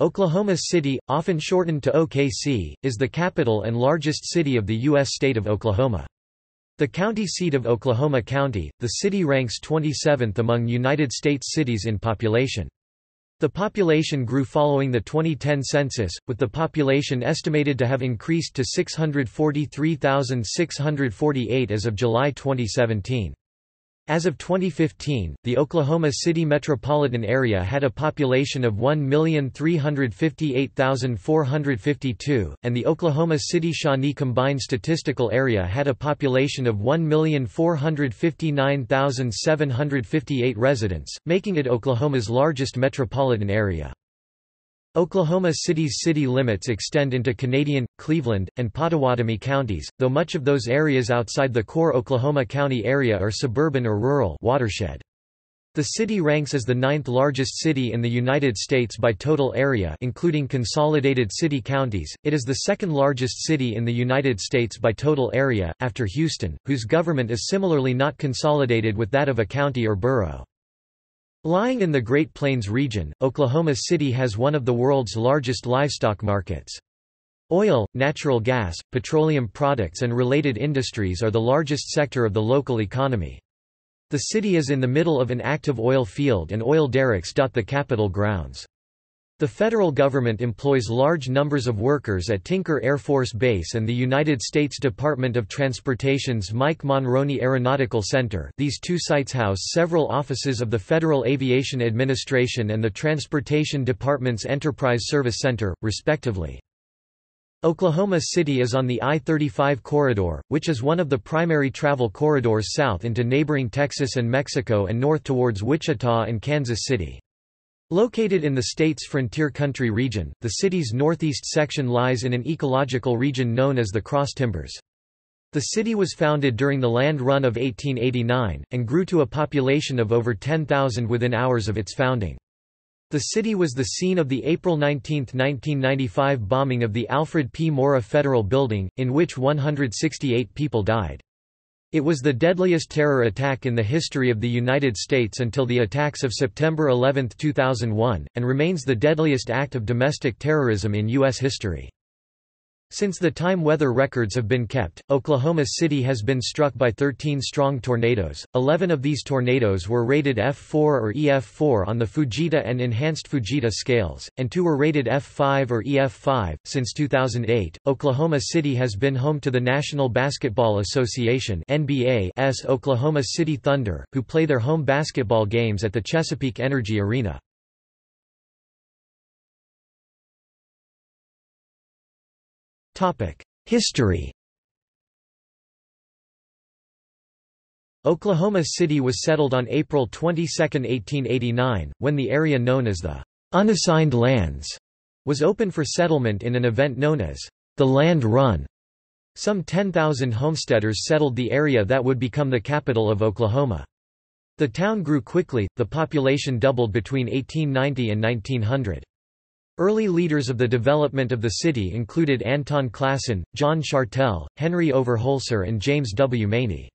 Oklahoma City, often shortened to OKC, is the capital and largest city of the U.S. state of Oklahoma. The county seat of Oklahoma County, the city ranks 27th among United States cities in population. The population grew following the 2010 census, with the population estimated to have increased to 643,648 as of July 2017. As of 2015, the Oklahoma City metropolitan area had a population of 1,358,452, and the Oklahoma City-Shawnee Combined Statistical Area had a population of 1,459,758 residents, making it Oklahoma's largest metropolitan area. Oklahoma City's city limits extend into Canadian, Cleveland, and Pottawatomie counties, though much of those areas outside the core Oklahoma County area are suburban or rural watershed. The city ranks as the ninth largest city in the United States by total area including consolidated city counties. It is the second largest city in the United States by total area, after Houston, whose government is similarly not consolidated with that of a county or borough. Lying in the Great Plains region, Oklahoma City has one of the world's largest livestock markets. Oil, natural gas, petroleum products and related industries are the largest sector of the local economy. The city is in the middle of an active oil field and oil derricks dot the Capitol grounds. The federal government employs large numbers of workers at Tinker Air Force Base and the United States Department of Transportation's Mike Monroney Aeronautical Center these two sites house several offices of the Federal Aviation Administration and the Transportation Department's Enterprise Service Center, respectively. Oklahoma City is on the I-35 corridor, which is one of the primary travel corridors south into neighboring Texas and Mexico and north towards Wichita and Kansas City. Located in the state's frontier country region, the city's northeast section lies in an ecological region known as the Cross Timbers. The city was founded during the Land Run of 1889, and grew to a population of over 10,000 within hours of its founding. The city was the scene of the April 19, 1995 bombing of the Alfred P. Murrah Federal Building, in which 168 people died. It was the deadliest terror attack in the history of the United States until the attacks of September 11, 2001, and remains the deadliest act of domestic terrorism in U.S. history. Since the time weather records have been kept, Oklahoma City has been struck by 13 strong tornadoes. 11 of these tornadoes were rated F4 or EF4 on the Fujita and Enhanced Fujita scales, and two were rated F5 or EF5. Since 2008, Oklahoma City has been home to the National Basketball Association (NBA's) Oklahoma City Thunder, who play their home basketball games at the Chesapeake Energy Arena. History Oklahoma City was settled on April 22, 1889, when the area known as the unassigned lands was open for settlement in an event known as the Land Run. Some 10,000 homesteaders settled the area that would become the capital of Oklahoma. The town grew quickly, the population doubled between 1890 and 1900. Early leaders of the development of the city included Anton Classen, John Shartel, Henry Overholser and James W. Maney.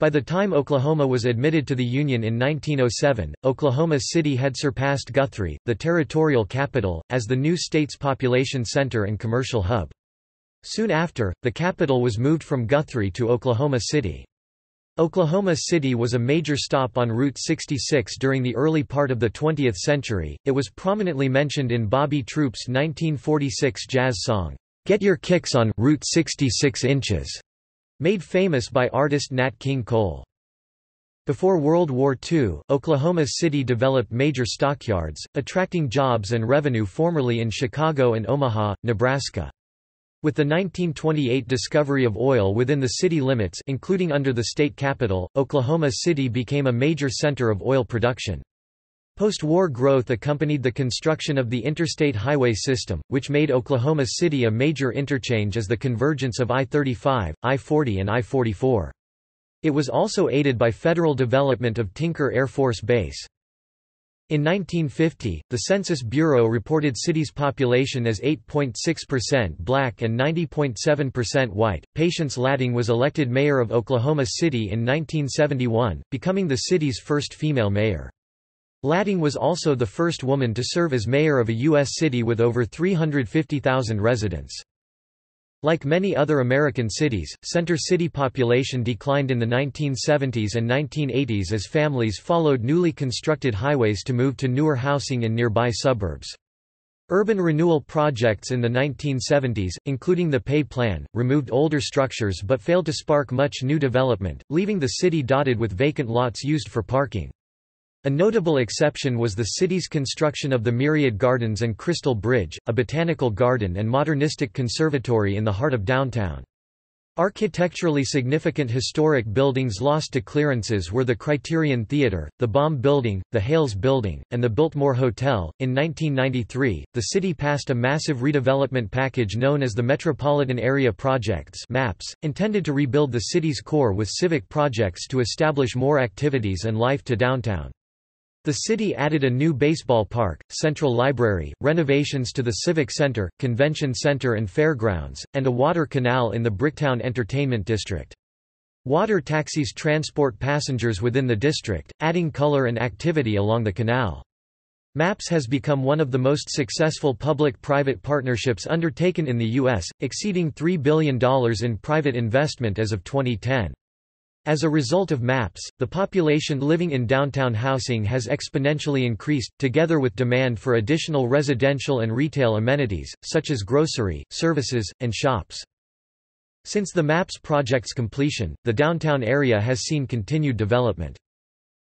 By the time Oklahoma was admitted to the Union in 1907, Oklahoma City had surpassed Guthrie, the territorial capital, as the new state's population center and commercial hub. Soon after, the capital was moved from Guthrie to Oklahoma City. Oklahoma City was a major stop on Route 66 during the early part of the 20th century. It was prominently mentioned in Bobby Troup's 1946 jazz song, Get Your Kicks on Route 66 Inches, made famous by artist Nat King Cole. Before World War II, Oklahoma City developed major stockyards, attracting jobs and revenue formerly in Chicago and Omaha, Nebraska. With the 1928 discovery of oil within the city limits including under the state capital, Oklahoma City became a major center of oil production. Post-war growth accompanied the construction of the interstate highway system, which made Oklahoma City a major interchange as the convergence of I-35, I-40 and I-44. It was also aided by federal development of Tinker Air Force Base. In 1950, the Census Bureau reported city's population as 8.6% black and 90.7% white. Patience Latting was elected mayor of Oklahoma City in 1971, becoming the city's first female mayor. Latting was also the first woman to serve as mayor of a U.S. city with over 350,000 residents. Like many other American cities, Center City population declined in the 1970s and 1980s as families followed newly constructed highways to move to newer housing in nearby suburbs. Urban renewal projects in the 1970s, including the Pei Plan, removed older structures but failed to spark much new development, leaving the city dotted with vacant lots used for parking. A notable exception was the city's construction of the Myriad Gardens and Crystal Bridge, a botanical garden and modernistic conservatory in the heart of downtown. Architecturally significant historic buildings lost to clearances were the Criterion Theatre, the Baum Building, the Hales Building, and the Biltmore Hotel. In 1993, the city passed a massive redevelopment package known as the Metropolitan Area Projects (MAPS), intended to rebuild the city's core with civic projects to establish more activities and life to downtown. The city added a new baseball park, central library, renovations to the Civic Center, Convention Center and Fairgrounds, and a water canal in the Bricktown Entertainment District. Water taxis transport passengers within the district, adding color and activity along the canal. MAPS has become one of the most successful public-private partnerships undertaken in the U.S., exceeding $3 billion in private investment as of 2010. As a result of MAPS, the population living in downtown housing has exponentially increased, together with demand for additional residential and retail amenities, such as grocery, services, and shops. Since the MAPS project's completion, the downtown area has seen continued development.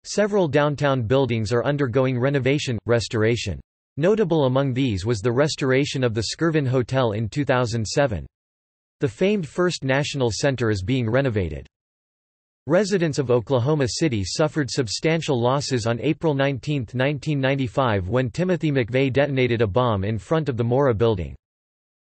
Several downtown buildings are undergoing renovation, restoration. Notable among these was the restoration of the Skirvin Hotel in 2007. The famed First National Center is being renovated. Residents of Oklahoma City suffered substantial losses on April 19, 1995 when Timothy McVeigh detonated a bomb in front of the Murrah building.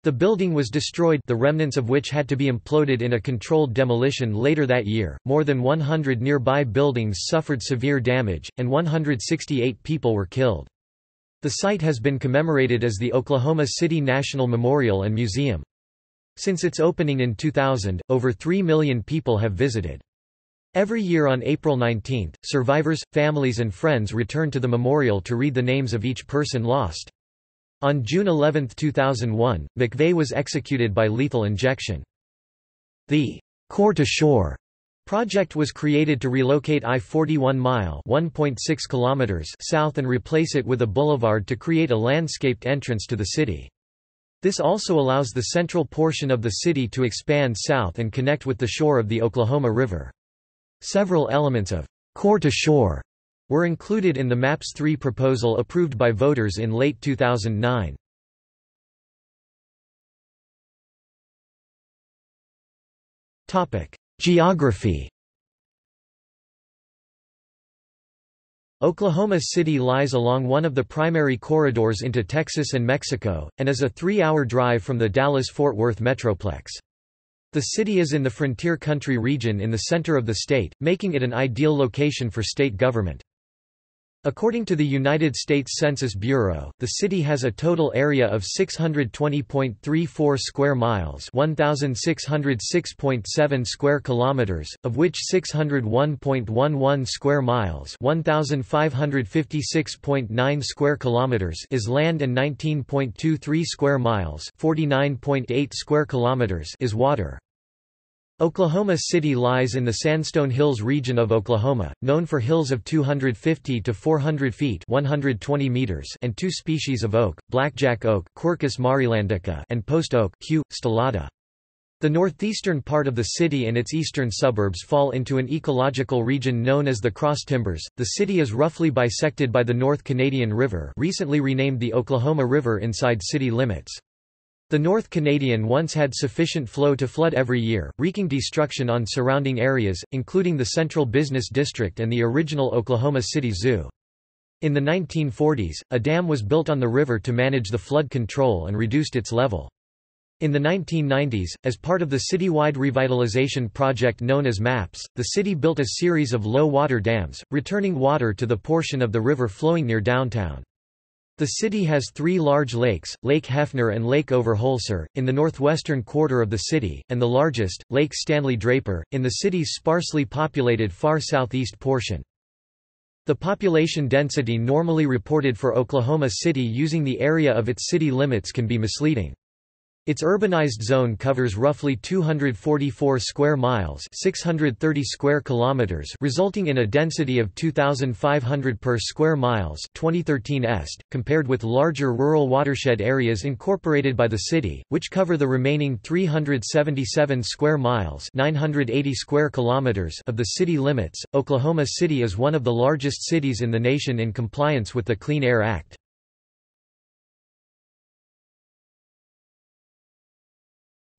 The building was destroyed the remnants of which had to be imploded in a controlled demolition later that year. More than 100 nearby buildings suffered severe damage, and 168 people were killed. The site has been commemorated as the Oklahoma City National Memorial and Museum. Since its opening in 2000, over 3 million people have visited. Every year on April 19, survivors, families and friends return to the memorial to read the names of each person lost. On June 11, 2001, McVeigh was executed by lethal injection. The Core to Shore project was created to relocate I-41 mile kilometers south and replace it with a boulevard to create a landscaped entrance to the city. This also allows the central portion of the city to expand south and connect with the shore of the Oklahoma River. Several elements of core to shore were included in the MAPS 3 proposal approved by voters in late 2009. Topic: Geography. Oklahoma City lies along one of the primary corridors into Texas and Mexico, and is a three-hour drive from the Dallas-Fort Worth Metroplex. The city is in the Frontier Country region in the center of the state, making it an ideal location for state government. According to the United States Census Bureau, the city has a total area of 620.34 square miles, 1606.7 square kilometers, of which 601.11 square miles, 1556.9 square kilometers is land and 19.23 square miles, 49.8 square kilometers is water. Oklahoma City lies in the Sandstone Hills region of Oklahoma, known for hills of 250 to 400 feet 120 meters and two species of oak, blackjack oak Quercus marylandica and post oak Q. stellata. The northeastern part of the city and its eastern suburbs fall into an ecological region known as the Cross Timbers. The city is roughly bisected by the North Canadian River, recently renamed the Oklahoma River inside city limits. The North Canadian once had sufficient flow to flood every year, wreaking destruction on surrounding areas, including the Central Business District and the original Oklahoma City Zoo. In the 1940s, a dam was built on the river to manage the flood control and reduced its level. In the 1990s, as part of the citywide revitalization project known as MAPS, the city built a series of low-water dams, returning water to the portion of the river flowing near downtown. The city has three large lakes, Lake Hefner and Lake Overholser, in the northwestern quarter of the city, and the largest, Lake Stanley Draper, in the city's sparsely populated far southeast portion. The population density normally reported for Oklahoma City using the area of its city limits can be misleading. Its urbanized zone covers roughly 244 square miles, 630 square kilometers, resulting in a density of 2500 per square miles, 2013 est, compared with larger rural watershed areas incorporated by the city, which cover the remaining 377 square miles, 980 square kilometers of the city limits. Oklahoma City is one of the largest cities in the nation in compliance with the Clean Air Act.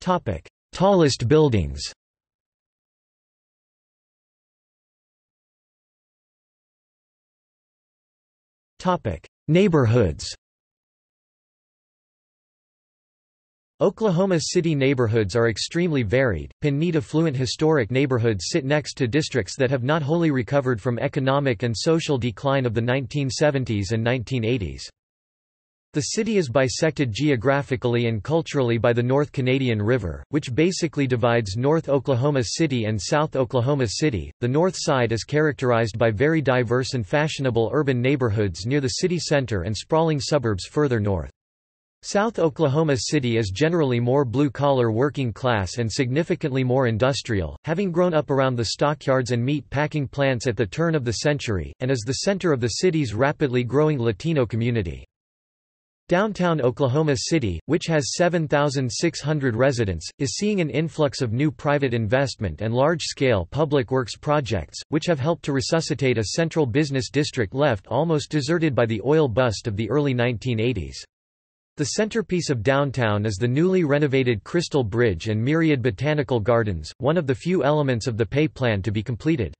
Topic: Tallest buildings. Topic: Neighborhoods. Oklahoma City neighborhoods are extremely varied. Pin neat affluent historic neighborhoods sit next to districts that have not wholly recovered from economic and social decline of the 1970s and 1980s. The city is bisected geographically and culturally by the North Canadian River, which basically divides North Oklahoma City and South Oklahoma City. The north side is characterized by very diverse and fashionable urban neighborhoods near the city center and sprawling suburbs further north. South Oklahoma City is generally more blue-collar working class and significantly more industrial, having grown up around the stockyards and meat packing plants at the turn of the century, and is the center of the city's rapidly growing Latino community. Downtown Oklahoma City, which has 7,600 residents, is seeing an influx of new private investment and large-scale public works projects, which have helped to resuscitate a central business district left almost deserted by the oil bust of the early 1980s. The centerpiece of downtown is the newly renovated Crystal Bridge and myriad botanical gardens, one of the few elements of the Pei Plan to be completed.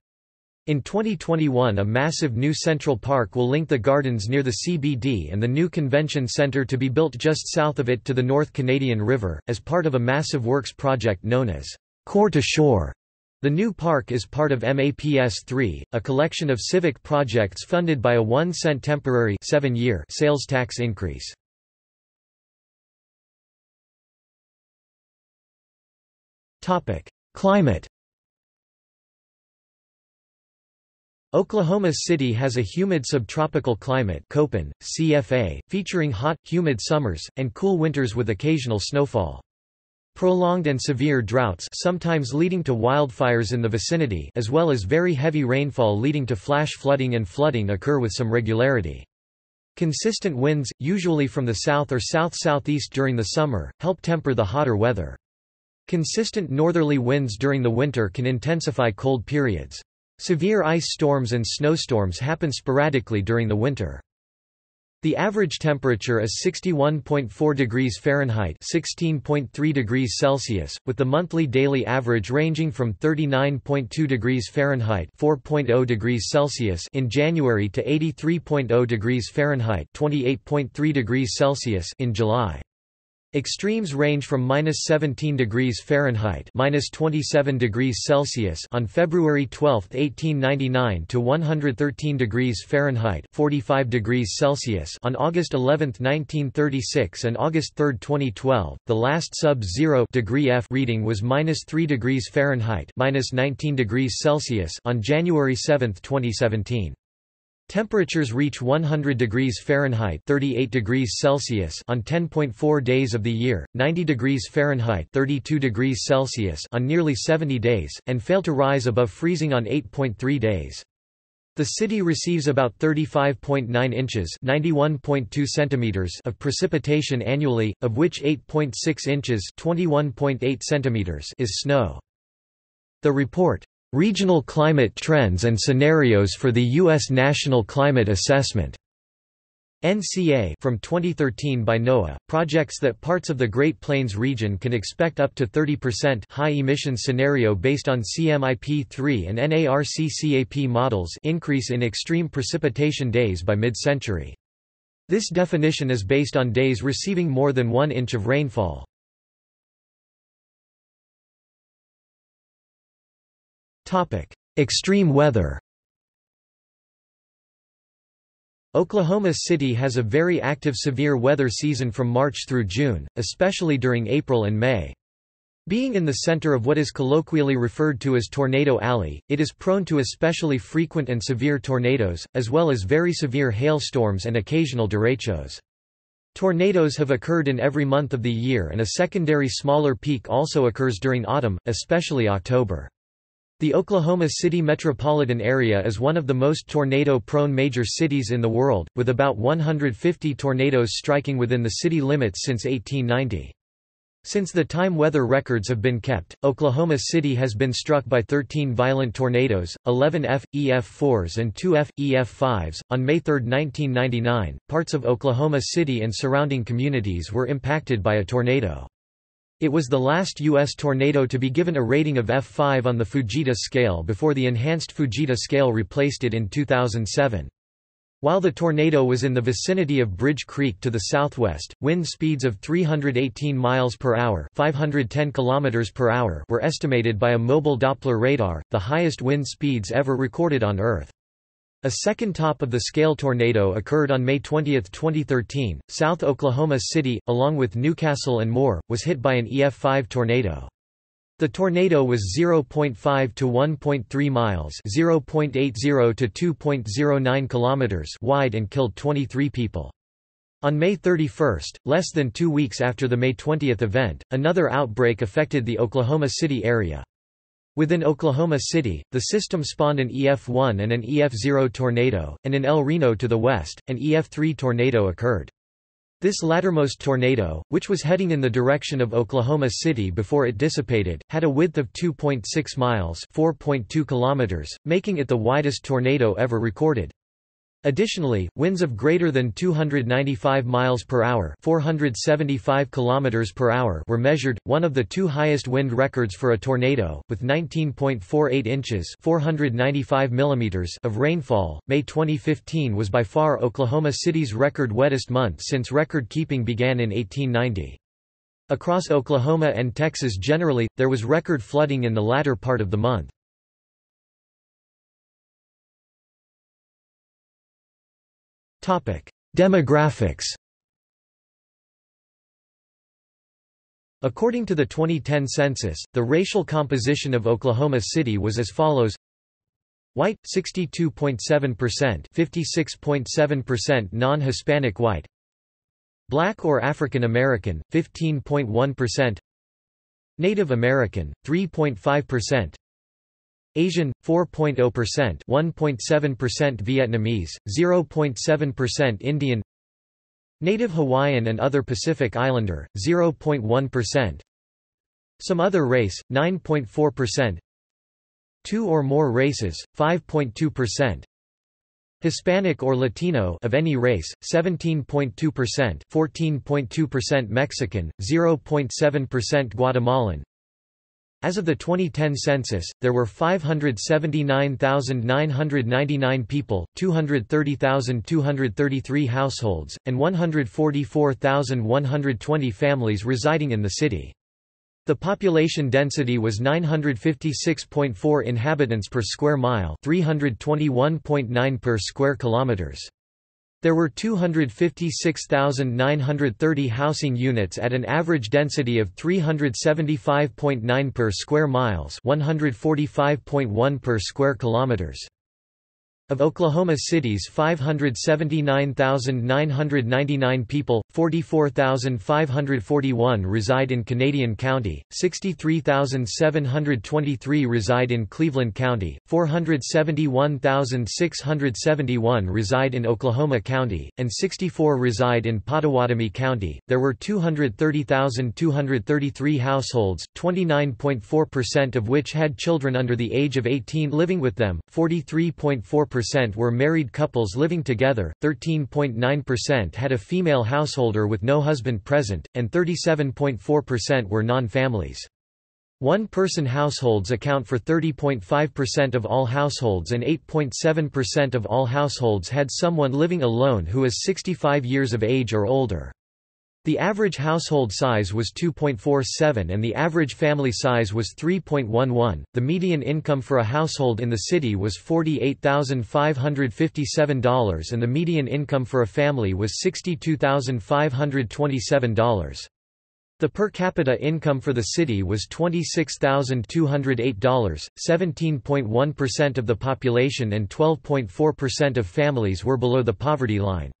In 2021 a massive new Central Park will link the gardens near the CBD and the new convention center to be built just south of it to the North Canadian River, as part of a massive works project known as Core to Shore. The new park is part of MAPS 3, a collection of civic projects funded by a 1 cent temporary seven-year sales tax increase. Climate Oklahoma City has a humid subtropical climate Köppen, CFA, featuring hot, humid summers, and cool winters with occasional snowfall. Prolonged and severe droughts sometimes leading to wildfires in the vicinity as well as very heavy rainfall leading to flash flooding and flooding occur with some regularity. Consistent winds, usually from the south or south-southeast during the summer, help temper the hotter weather. Consistent northerly winds during the winter can intensify cold periods. Severe ice storms and snowstorms happen sporadically during the winter. The average temperature is 61.4 degrees Fahrenheit (16.3 degrees Celsius), with the monthly daily average ranging from 39.2 degrees Fahrenheit (4.0 degrees Celsius) in January to 83.0 degrees Fahrenheit (28.3 degrees Celsius) in July. Extremes range from minus 17 degrees Fahrenheit minus 27 degrees Celsius on February 12, 1899 to 113 degrees Fahrenheit 45 degrees Celsius on August 11, 1936 and August 3, 2012. The last sub-zero degree F reading was minus 3 degrees Fahrenheit minus 19 degrees Celsius on January 7, 2017. Temperatures reach 100 degrees Fahrenheit 38 degrees Celsius on 10.4 days of the year, 90 degrees Fahrenheit 32 degrees Celsius on nearly 70 days, and fail to rise above freezing on 8.3 days. The city receives about 35.9 inches (91.2 centimeters) of precipitation annually, of which 8.6 inches (21.8 centimeters) is snow. The report Regional Climate Trends and Scenarios for the U.S. National Climate Assessment NCA from 2013 by NOAA, projects that parts of the Great Plains region can expect up to 30% high emission scenario based on CMIP3 and NARCCAP models increase in extreme precipitation days by mid-century. This definition is based on days receiving more than one inch of rainfall. Extreme weather Oklahoma City has a very active severe weather season from March through June, especially during April and May. Being in the center of what is colloquially referred to as Tornado Alley, it is prone to especially frequent and severe tornadoes, as well as very severe hailstorms and occasional derechos. Tornadoes have occurred in every month of the year and a secondary smaller peak also occurs during autumn, especially October. The Oklahoma City metropolitan area is one of the most tornado-prone major cities in the world, with about 150 tornadoes striking within the city limits since 1890. Since the time weather records have been kept, Oklahoma City has been struck by 13 violent tornadoes, 11 F, EF4s and 2 F, EF5s. On May 3, 1999, parts of Oklahoma City and surrounding communities were impacted by a tornado. It was the last U.S. tornado to be given a rating of F5 on the Fujita scale before the enhanced Fujita scale replaced it in 2007. While the tornado was in the vicinity of Bridge Creek to the southwest, wind speeds of 318 miles per hour, 510 kilometers per hour were estimated by a mobile Doppler radar, the highest wind speeds ever recorded on Earth. A second top-of-the-scale tornado occurred on May 20, 2013. South Oklahoma City, along with Newcastle and Moore, was hit by an EF5 tornado. The tornado was 0.5 to 1.3 miles, 0.80 to 2.09 kilometers wide and killed 23 people. On May 31, less than 2 weeks after the May 20 event, another outbreak affected the Oklahoma City area. Within Oklahoma City, the system spawned an EF1 and an EF0 tornado, and in El Reno to the west, an EF3 tornado occurred. This lattermost tornado, which was heading in the direction of Oklahoma City before it dissipated, had a width of 2.6 miles (4.2 kilometers), making it the widest tornado ever recorded. Additionally, winds of greater than 295 miles per hour, 475 kilometers per hour were measured, one of the two highest wind records for a tornado, with 19.48 inches, 495 millimeters of rainfall. May 2015 was by far Oklahoma City's record wettest month since record keeping began in 1890. Across Oklahoma and Texas generally, there was record flooding in the latter part of the month. Demographics According to the 2010 census, the racial composition of Oklahoma City was as follows. White, 62.7% 56.7% non-Hispanic white. Black or African American, 15.1% Native American, 3.5% Asian 4.0%, 1.7% Vietnamese, 0.7% Indian Native Hawaiian and other Pacific Islander 0.1% Some other race 9.4% Two or more races 5.2% Hispanic or Latino of any race 17.2% 14.2% Mexican 0.7% Guatemalan as of the 2010 census, there were 579,999 people, 230,233 households, and 144,120 families residing in the city. The population density was 956.4 inhabitants per square mile, 321.9 per square kilometers. There were 256,930 housing units at an average density of 375.9 per square miles, 145.1 per square kilometers. Of Oklahoma City's 579,999 people, 44,541 reside in Canadian County, 63,723 reside in Cleveland County, 471,671 reside in Oklahoma County, and 64 reside in Pottawatomie County. There were 230,233 households, 29.4% of which had children under the age of 18 living with them, 43.4% were married couples living together, 13.9% had a female householder with no husband present, and 37.4% were non-families. One-person households account for 30.5% of all households and 8.7% of all households had someone living alone who is 65 years of age or older. The average household size was 2.47 and the average family size was 3.11. The median income for a household in the city was $48,557 and the median income for a family was $62,527. The per capita income for the city was $26,208, 17.1% of the population and 12.4% of families were below the poverty line.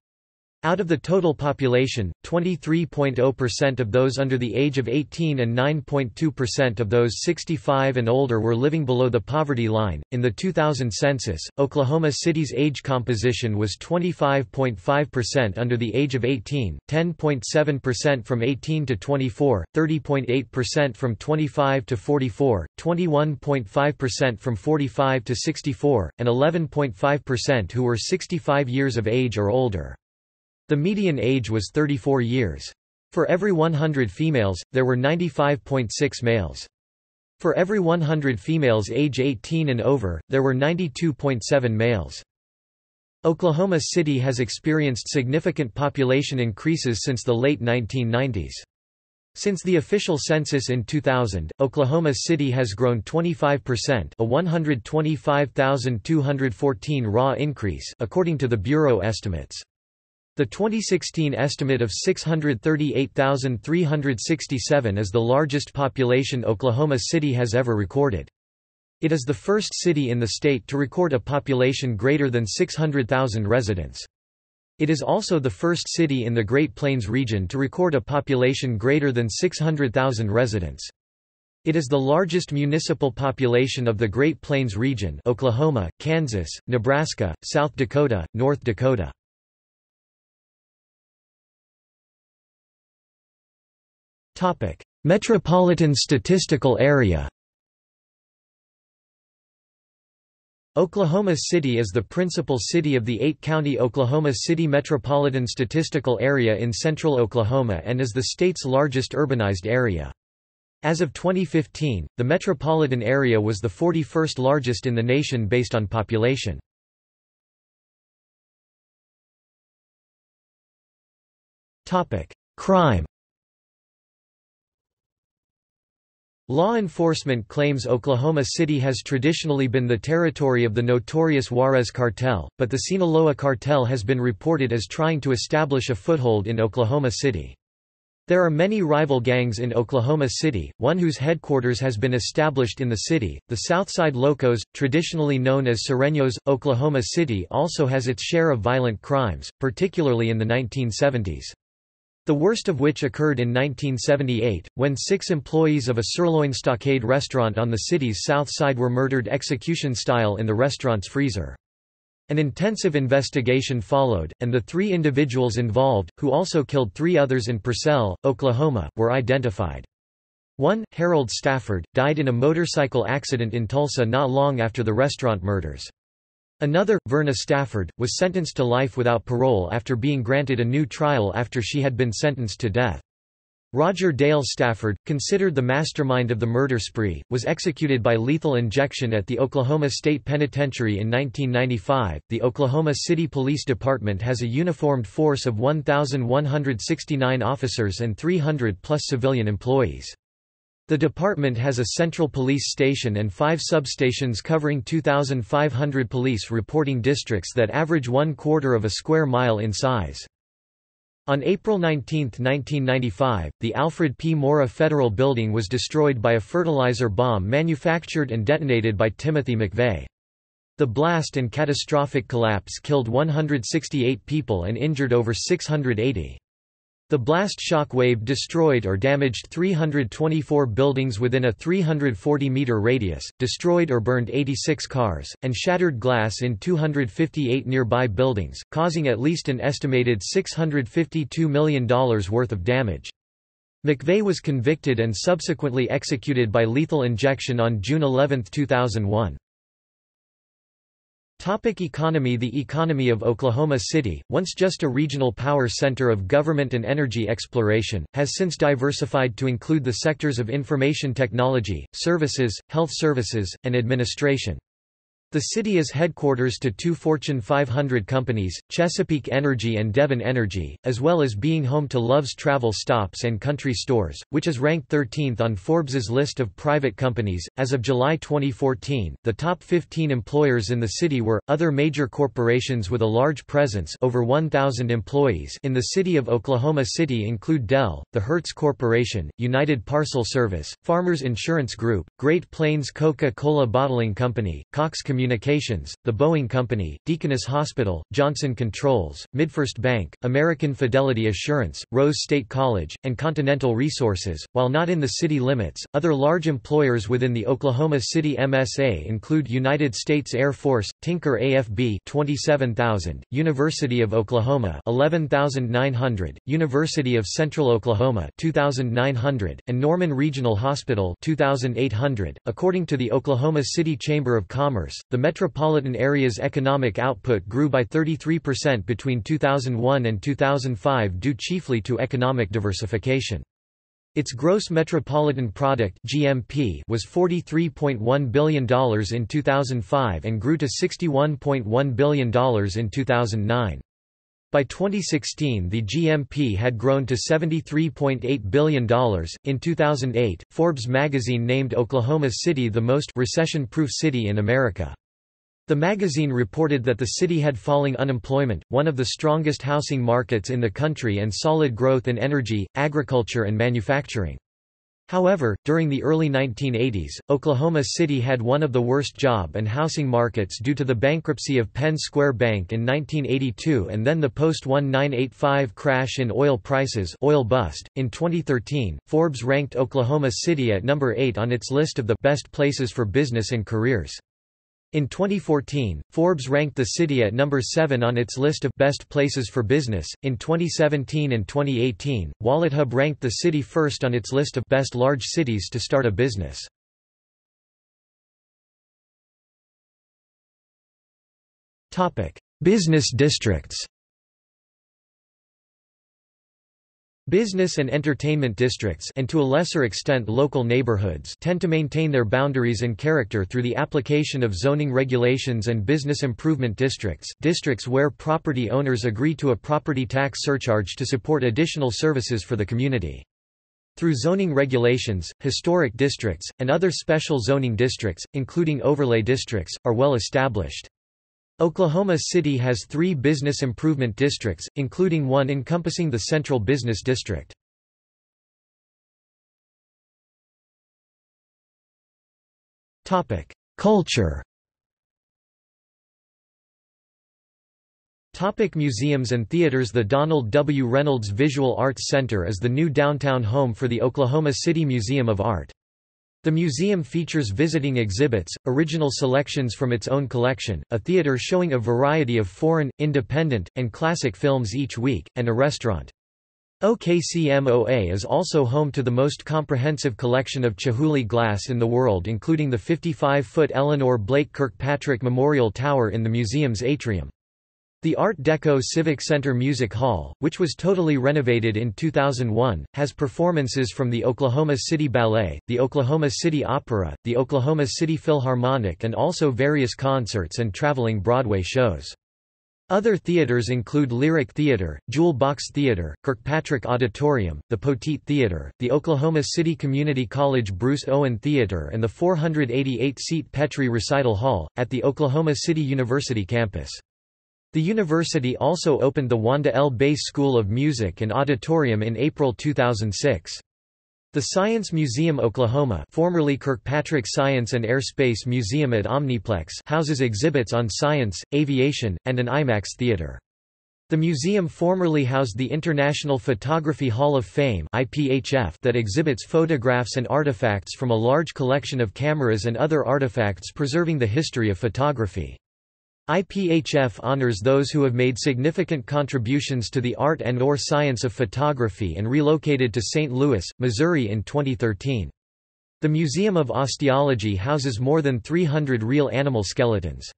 Out of the total population, 23.0% of those under the age of 18 and 9.2% of those 65 and older were living below the poverty line. In the 2000 census, Oklahoma City's age composition was 25.5% under the age of 18, 10.7% from 18 to 24, 30.8% from 25 to 44, 21.5% from 45 to 64, and 11.5% who were 65 years of age or older. The median age was 34 years. For every 100 females, there were 95.6 males. For every 100 females age 18 and over, there were 92.7 males. Oklahoma City has experienced significant population increases since the late 1990s. Since the official census in 2000, Oklahoma City has grown 25% a 125,214 raw increase according to the Bureau estimates. The 2016 estimate of 638,367 is the largest population Oklahoma City has ever recorded. It is the first city in the state to record a population greater than 600,000 residents. It is also the first city in the Great Plains region to record a population greater than 600,000 residents. It is the largest municipal population of the Great Plains region Oklahoma, Kansas, Nebraska, South Dakota, North Dakota. Metropolitan Statistical Area Oklahoma City is the principal city of the eight-county Oklahoma City Metropolitan Statistical Area in central Oklahoma and is the state's largest urbanized area. As of 2015, the metropolitan area was the 41st largest in the nation based on population. Crime Law enforcement claims Oklahoma City has traditionally been the territory of the notorious Juarez cartel, but the Sinaloa cartel has been reported as trying to establish a foothold in Oklahoma City. There are many rival gangs in Oklahoma City, one whose headquarters has been established in the city. The Southside Locos, traditionally known as Sureños, Oklahoma City also has its share of violent crimes, particularly in the 1970s the worst of which occurred in 1978, when six employees of a sirloin stockade restaurant on the city's south side were murdered execution-style in the restaurant's freezer. An intensive investigation followed, and the three individuals involved, who also killed three others in Purcell, Oklahoma, were identified. One, Harold Stafford, died in a motorcycle accident in Tulsa not long after the restaurant murders. Another, Verna Stafford, was sentenced to life without parole after being granted a new trial after she had been sentenced to death. Roger Dale Stafford, considered the mastermind of the murder spree, was executed by lethal injection at the Oklahoma State Penitentiary in 1995. The Oklahoma City Police Department has a uniformed force of 1,169 officers and 300 plus civilian employees. The department has a central police station and five substations covering 2,500 police reporting districts that average one quarter of a square mile in size. On April 19, 1995, the Alfred P. Murrah Federal Building was destroyed by a fertilizer bomb manufactured and detonated by Timothy McVeigh. The blast and catastrophic collapse killed 168 people and injured over 680. The blast shock wave destroyed or damaged 324 buildings within a 340-meter radius, destroyed or burned 86 cars, and shattered glass in 258 nearby buildings, causing at least an estimated $652 million worth of damage. McVeigh was convicted and subsequently executed by lethal injection on June 11, 2001. Topic economy The economy of Oklahoma City, once just a regional power center of government and energy exploration, has since diversified to include the sectors of information technology, services, health services, and administration. The city is headquarters to two Fortune 500 companies, Chesapeake Energy and Devon Energy, as well as being home to Love's Travel Stops and Country Stores, which is ranked 13th on Forbes's list of private companies. As of July 2014, the top 15 employers in the city were other major corporations with a large presence, over 1,000 employees, in the city of Oklahoma City include Dell, the Hertz Corporation, United Parcel Service, Farmers Insurance Group, Great Plains Coca-Cola Bottling Company, Cox The Boeing Company, Deaconess Hospital, Johnson Controls, Midfirst Bank, American Fidelity Assurance, Rose State College, and Continental Resources. While not in the city limits, other large employers within the Oklahoma City MSA include United States Air Force, Tinker AFB 27,000, University of Oklahoma 11,900, University of Central Oklahoma 2,900, and Norman Regional Hospital 2,800. According to the Oklahoma City Chamber of Commerce, the metropolitan area's economic output grew by 33% between 2001 and 2005 due chiefly to economic diversification. Its gross metropolitan product (GMP) was $43.1 billion in 2005 and grew to $61.1 billion in 2009. By 2016 the GMP had grown to $73.8 billion. In 2008, Forbes magazine named Oklahoma City the most recession-proof city in America. The magazine reported that the city had falling unemployment, one of the strongest housing markets in the country and solid growth in energy, agriculture and manufacturing. However, during the early 1980s, Oklahoma City had one of the worst job and housing markets due to the bankruptcy of Penn Square Bank in 1982 and then the post-1985 crash in oil prices oil bust. .In 2013, Forbes ranked Oklahoma City at number 8 on its list of the best places for business and careers. In 2014, Forbes ranked the city at number 7 on its list of best places for business. In 2017 and 2018, WalletHub ranked the city first on its list of best large cities to start a business. Topic: Business districts. Business and entertainment districts and to a lesser extent local neighborhoods tend to maintain their boundaries and character through the application of zoning regulations and business improvement districts districts where property owners agree to a property tax surcharge to support additional services for the community. Through zoning regulations, historic districts, and other special zoning districts, including overlay districts, are well established. Oklahoma City has three business improvement districts, including one encompassing the Central Business District. Culture Topic museums and theaters The Donald W. Reynolds Visual Arts Center is the new downtown home for the Oklahoma City Museum of Art. The museum features visiting exhibits, original selections from its own collection, a theater showing a variety of foreign, independent, and classic films each week, and a restaurant. OKCMOA is also home to the most comprehensive collection of Chihuly glass in the world including the 55-foot Eleanor Blake Kirkpatrick Memorial Tower in the museum's atrium. The Art Deco Civic Center Music Hall, which was totally renovated in 2001, has performances from the Oklahoma City Ballet, the Oklahoma City Opera, the Oklahoma City Philharmonic and also various concerts and traveling Broadway shows. Other theaters include Lyric Theater, Jewel Box Theater, Kirkpatrick Auditorium, the Poteet Theater, the Oklahoma City Community College Bruce Owen Theater and the 488-seat Petree Recital Hall, at the Oklahoma City University campus. The university also opened the Wanda L. Bass School of Music and Auditorium in April 2006. The Science Museum Oklahoma formerly Kirkpatrick Science and Airspace Museum at Omniplex houses exhibits on science, aviation, and an IMAX theater. The museum formerly housed the International Photography Hall of Fame that exhibits photographs and artifacts from a large collection of cameras and other artifacts preserving the history of photography. IPHF honors those who have made significant contributions to the art and or science of photography and relocated to St. Louis, Missouri in 2013. The Museum of Osteology houses more than 300 real animal skeletons.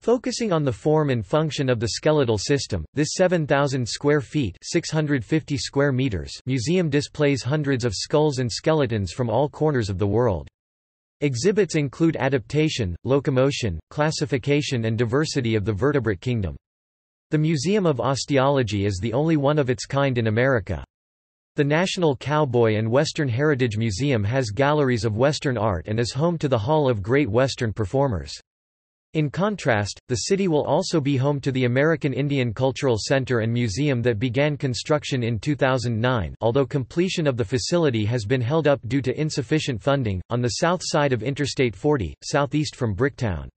Focusing on the form and function of the skeletal system, this 7,000 square feet 650 square meters museum displays hundreds of skulls and skeletons from all corners of the world. Exhibits include adaptation, locomotion, classification and diversity of the vertebrate kingdom. The Museum of Osteology is the only one of its kind in America. The National Cowboy and Western Heritage Museum has galleries of Western art and is home to the Hall of Great Western Performers. In contrast, the city will also be home to the American Indian Cultural Center and Museum that began construction in 2009 although completion of the facility has been held up due to insufficient funding, on the south side of Interstate 40, southeast from Bricktown.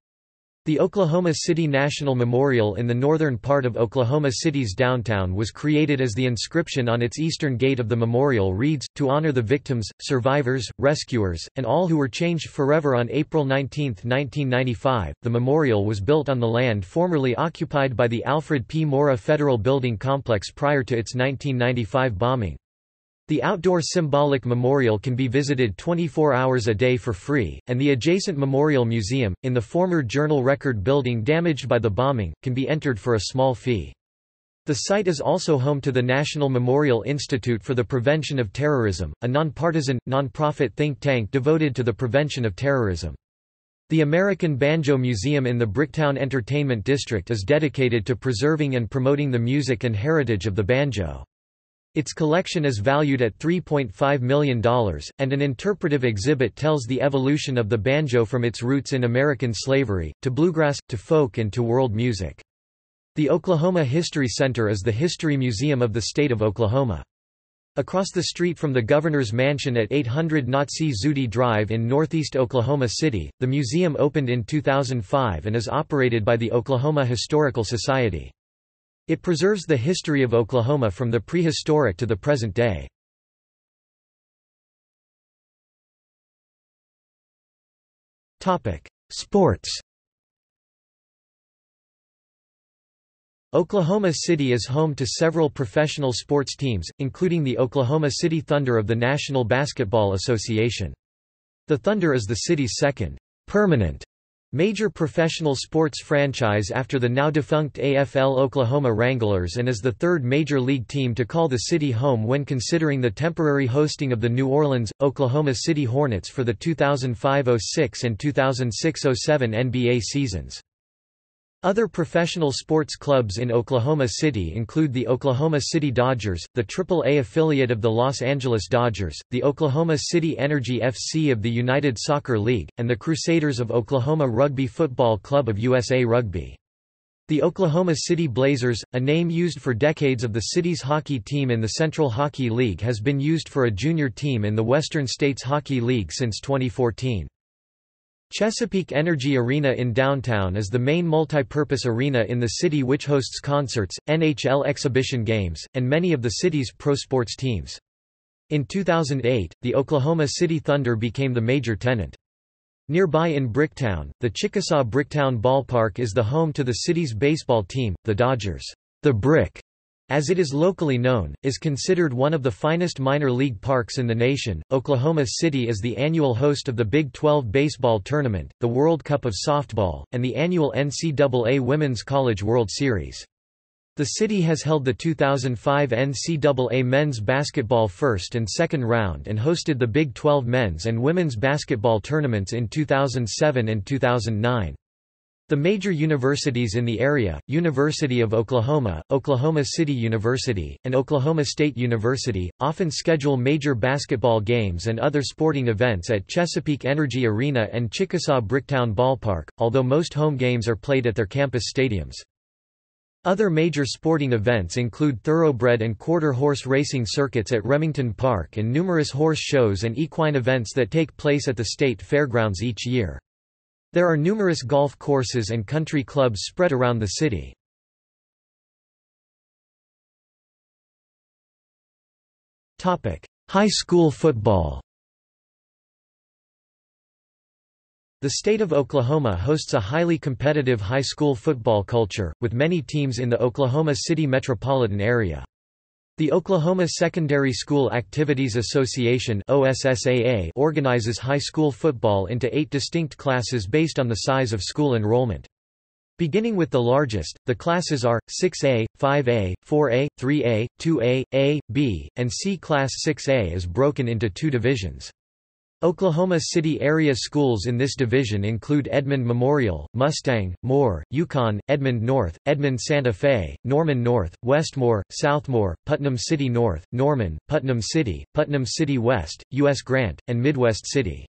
The Oklahoma City National Memorial in the northern part of Oklahoma City's downtown was created as the inscription on its eastern gate of the memorial reads, to honor the victims, survivors, rescuers, and all who were changed forever on April 19, 1995. The memorial was built on the land formerly occupied by the Alfred P. Murrah Federal Building Complex prior to its 1995 bombing. The outdoor symbolic memorial can be visited 24 hours a day for free, and the adjacent Memorial Museum, in the former Journal Record building damaged by the bombing, can be entered for a small fee. The site is also home to the National Memorial Institute for the Prevention of Terrorism, a nonpartisan, nonprofit think tank devoted to the prevention of terrorism. The American Banjo Museum in the Bricktown Entertainment District is dedicated to preserving and promoting the music and heritage of the banjo. Its collection is valued at $3.5 million, and an interpretive exhibit tells the evolution of the banjo from its roots in American slavery, to bluegrass, to folk and to world music. The Oklahoma History Center is the history museum of the state of Oklahoma. Across the street from the governor's mansion at 800 Nazih Zuhdi Drive in northeast Oklahoma City, the museum opened in 2005 and is operated by the Oklahoma Historical Society. It preserves the history of Oklahoma from the prehistoric to the present day. Sports Oklahoma City is home to several professional sports teams, including the Oklahoma City Thunder of the National Basketball Association. The Thunder is the city's second permanent Major professional sports franchise after the now-defunct AFL Oklahoma Wranglers and is the third major league team to call the city home when considering the temporary hosting of the New Orleans, Oklahoma City Hornets for the 2005–06 and 2006–07 NBA seasons. Other professional sports clubs in Oklahoma City include the Oklahoma City Dodgers, the Triple-A affiliate of the Los Angeles Dodgers, the Oklahoma City Energy FC of the United Soccer League, and the Crusaders of Oklahoma Rugby Football Club of USA Rugby. The Oklahoma City Blazers, a name used for decades of the city's hockey team in the Central Hockey League has been used for a junior team in the Western States Hockey League since 2014. Chesapeake Energy Arena in downtown is the main multi-purpose arena in the city which hosts concerts, NHL exhibition games, and many of the city's pro sports teams. In 2008, the Oklahoma City Thunder became the major tenant. Nearby in Bricktown, the Chickasaw Bricktown Ballpark is the home to the city's baseball team, the Dodgers. The Brick as it is locally known, is considered one of the finest minor league parks in the nation. Oklahoma City is the annual host of the Big 12 baseball tournament, the World Cup of Softball, and the annual NCAA Women's College World Series. The city has held the 2005 NCAA men's basketball first and second round and hosted the Big 12 men's and women's basketball tournaments in 2007 and 2009. The major universities in the area, University of Oklahoma, Oklahoma City University, and Oklahoma State University, often schedule major basketball games and other sporting events at Chesapeake Energy Arena and Chickasaw Bricktown Ballpark, although most home games are played at their campus stadiums. Other major sporting events include thoroughbred and quarter horse racing circuits at Remington Park and numerous horse shows and equine events that take place at the state fairgrounds each year. There are numerous golf courses and country clubs spread around the city. High school football The state of Oklahoma hosts a highly competitive high school football culture, with many teams in the Oklahoma City metropolitan area. The Oklahoma Secondary School Activities Association organizes high school football into eight distinct classes based on the size of school enrollment. Beginning with the largest, the classes are, 6A, 5A, 4A, 3A, 2A, A, B, and C. Class 6A is broken into two divisions. Oklahoma City area schools in this division include Edmond Memorial, Mustang, Moore, Yukon, Edmond North, Edmond Santa Fe, Norman North, Westmoore, Southmoore, Putnam City North, Norman, Putnam City, Putnam City West, U.S. Grant, and Midwest City.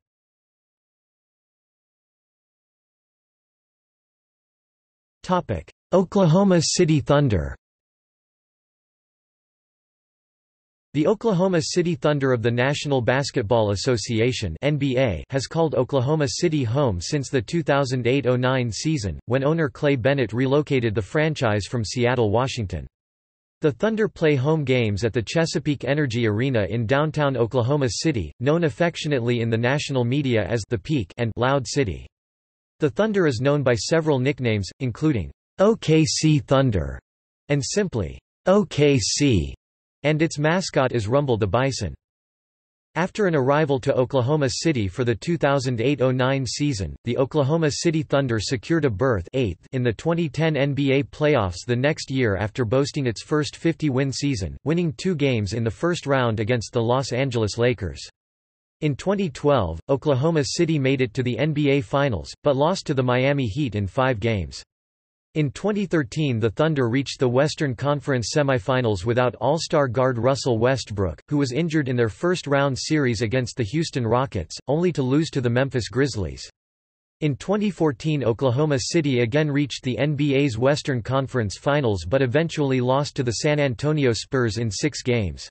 Oklahoma City Thunder The Oklahoma City Thunder of the National Basketball Association (NBA) has called Oklahoma City home since the 2008-09 season, when owner Clay Bennett relocated the franchise from Seattle, Washington. The Thunder play home games at the Chesapeake Energy Arena in downtown Oklahoma City, known affectionately in the national media as the Peak and Loud City. The Thunder is known by several nicknames, including OKC Thunder and simply OKC and its mascot is Rumble the Bison. After an arrival to Oklahoma City for the 2008–09 season, the Oklahoma City Thunder secured a berth eighth in the 2010 NBA playoffs the next year after boasting its first 50-win season, winning two games in the first round against the Los Angeles Lakers. In 2012, Oklahoma City made it to the NBA Finals, but lost to the Miami Heat in five games. In 2013 the Thunder reached the Western Conference semifinals without All-Star guard Russell Westbrook, who was injured in their first-round series against the Houston Rockets, only to lose to the Memphis Grizzlies. In 2014 Oklahoma City again reached the NBA's Western Conference Finals but eventually lost to the San Antonio Spurs in six games.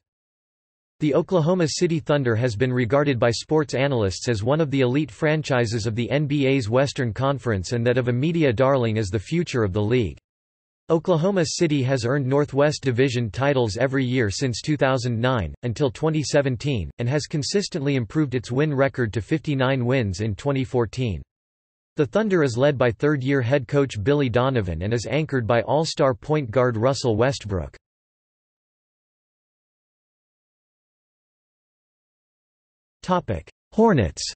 The Oklahoma City Thunder has been regarded by sports analysts as one of the elite franchises of the NBA's Western Conference and that of a media darling as the future of the league. Oklahoma City has earned Northwest Division titles every year since 2009, until 2017, and has consistently improved its win record to 59 wins in 2014. The Thunder is led by third-year head coach Billy Donovan and is anchored by all-star point guard Russell Westbrook. Hornets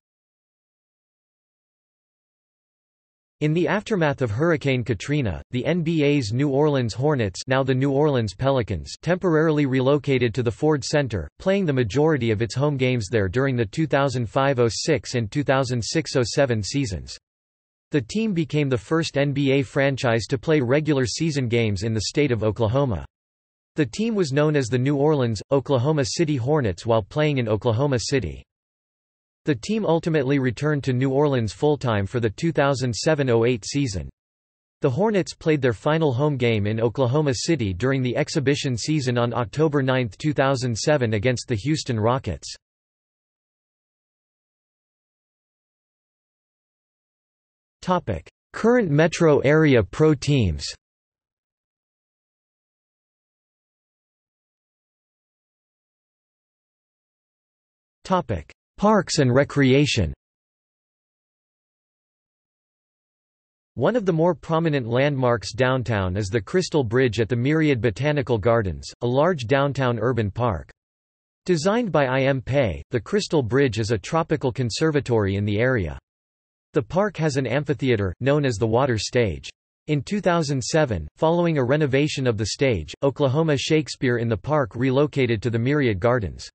In the aftermath of Hurricane Katrina, the NBA's New Orleans Hornets now the New Orleans Pelicans temporarily relocated to the Ford Center, playing the majority of its home games there during the 2005–06 and 2006–07 seasons. The team became the first NBA franchise to play regular season games in the state of Oklahoma. The team was known as the New Orleans, Oklahoma City Hornets while playing in Oklahoma City. The team ultimately returned to New Orleans full-time for the 2007–08 season. The Hornets played their final home game in Oklahoma City during the exhibition season on October 9, 2007 against the Houston Rockets. Current metro area pro teams Topic Parks and recreation One of the more prominent landmarks downtown is the Crystal Bridge at the Myriad Botanical Gardens, a large downtown urban park. Designed by I. M. Pei, the Crystal Bridge is a tropical conservatory in the area. The park has an amphitheater, known as the Water Stage. In 2007, following a renovation of the stage, Oklahoma Shakespeare in the park relocated to the Myriad Gardens.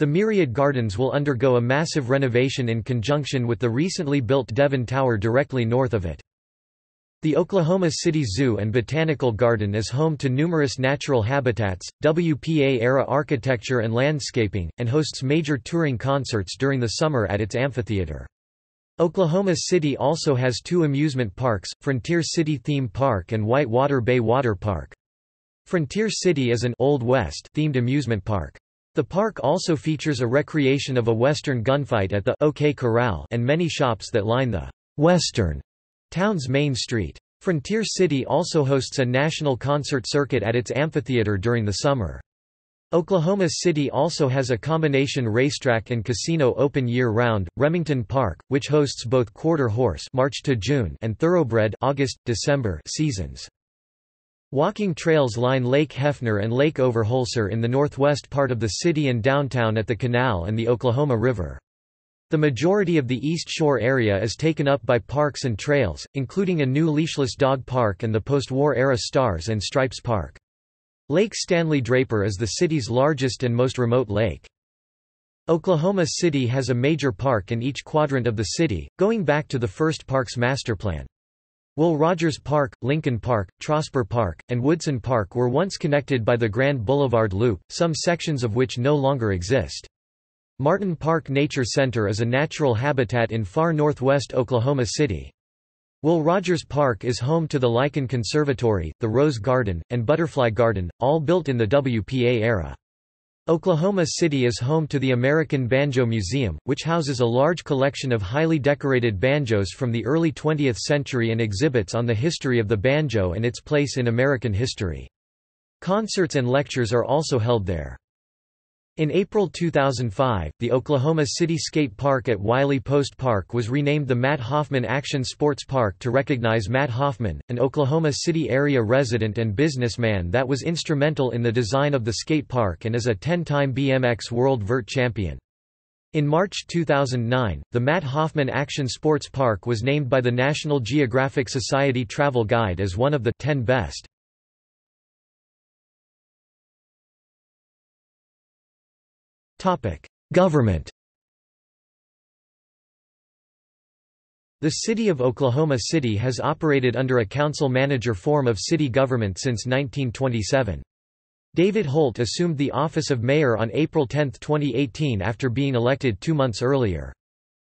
The Myriad Gardens will undergo a massive renovation in conjunction with the recently built Devon Tower directly north of it. The Oklahoma City Zoo and Botanical Garden is home to numerous natural habitats, WPA-era architecture and landscaping, and hosts major touring concerts during the summer at its amphitheater. Oklahoma City also has two amusement parks, Frontier City Theme Park and White Water Bay Water Park. Frontier City is an Old West themed amusement park. The park also features a recreation of a Western gunfight at the OK Corral and many shops that line the Western town's main street. Frontier City also hosts a national concert circuit at its amphitheater during the summer. Oklahoma City also has a combination racetrack and casino open year-round, Remington Park, which hosts both quarter horse March to June and thoroughbred August December seasons. Walking trails line Lake Hefner and Lake Overholser in the northwest part of the city and downtown at the canal and the Oklahoma River. The majority of the East Shore area is taken up by parks and trails, including a new leashless dog park and the post-war era Stars and Stripes Park. Lake Stanley Draper is the city's largest and most remote lake. Oklahoma City has a major park in each quadrant of the city, going back to the first park's masterplan. Will Rogers Park, Lincoln Park, Trosper Park, and Woodson Park were once connected by the Grand Boulevard Loop, some sections of which no longer exist. Martin Park Nature Center is a natural habitat in far northwest Oklahoma City. Will Rogers Park is home to the Lycan Conservatory, the Rose Garden, and Butterfly Garden, all built in the WPA era. Oklahoma City is home to the American Banjo Museum, which houses a large collection of highly decorated banjos from the early 20th century and exhibits on the history of the banjo and its place in American history. Concerts and lectures are also held there. In April 2005, the Oklahoma City Skate Park at Wiley Post Park was renamed the Mat Hoffman Action Sports Park to recognize Mat Hoffman, an Oklahoma City area resident and businessman that was instrumental in the design of the skate park and is a 10-time BMX World Vert champion. In March 2009, the Mat Hoffman Action Sports Park was named by the National Geographic Society Travel Guide as one of the 10 best. Government The City of Oklahoma City has operated under a council-manager form of city government since 1927. David Holt assumed the office of mayor on April 10, 2018 after being elected two months earlier.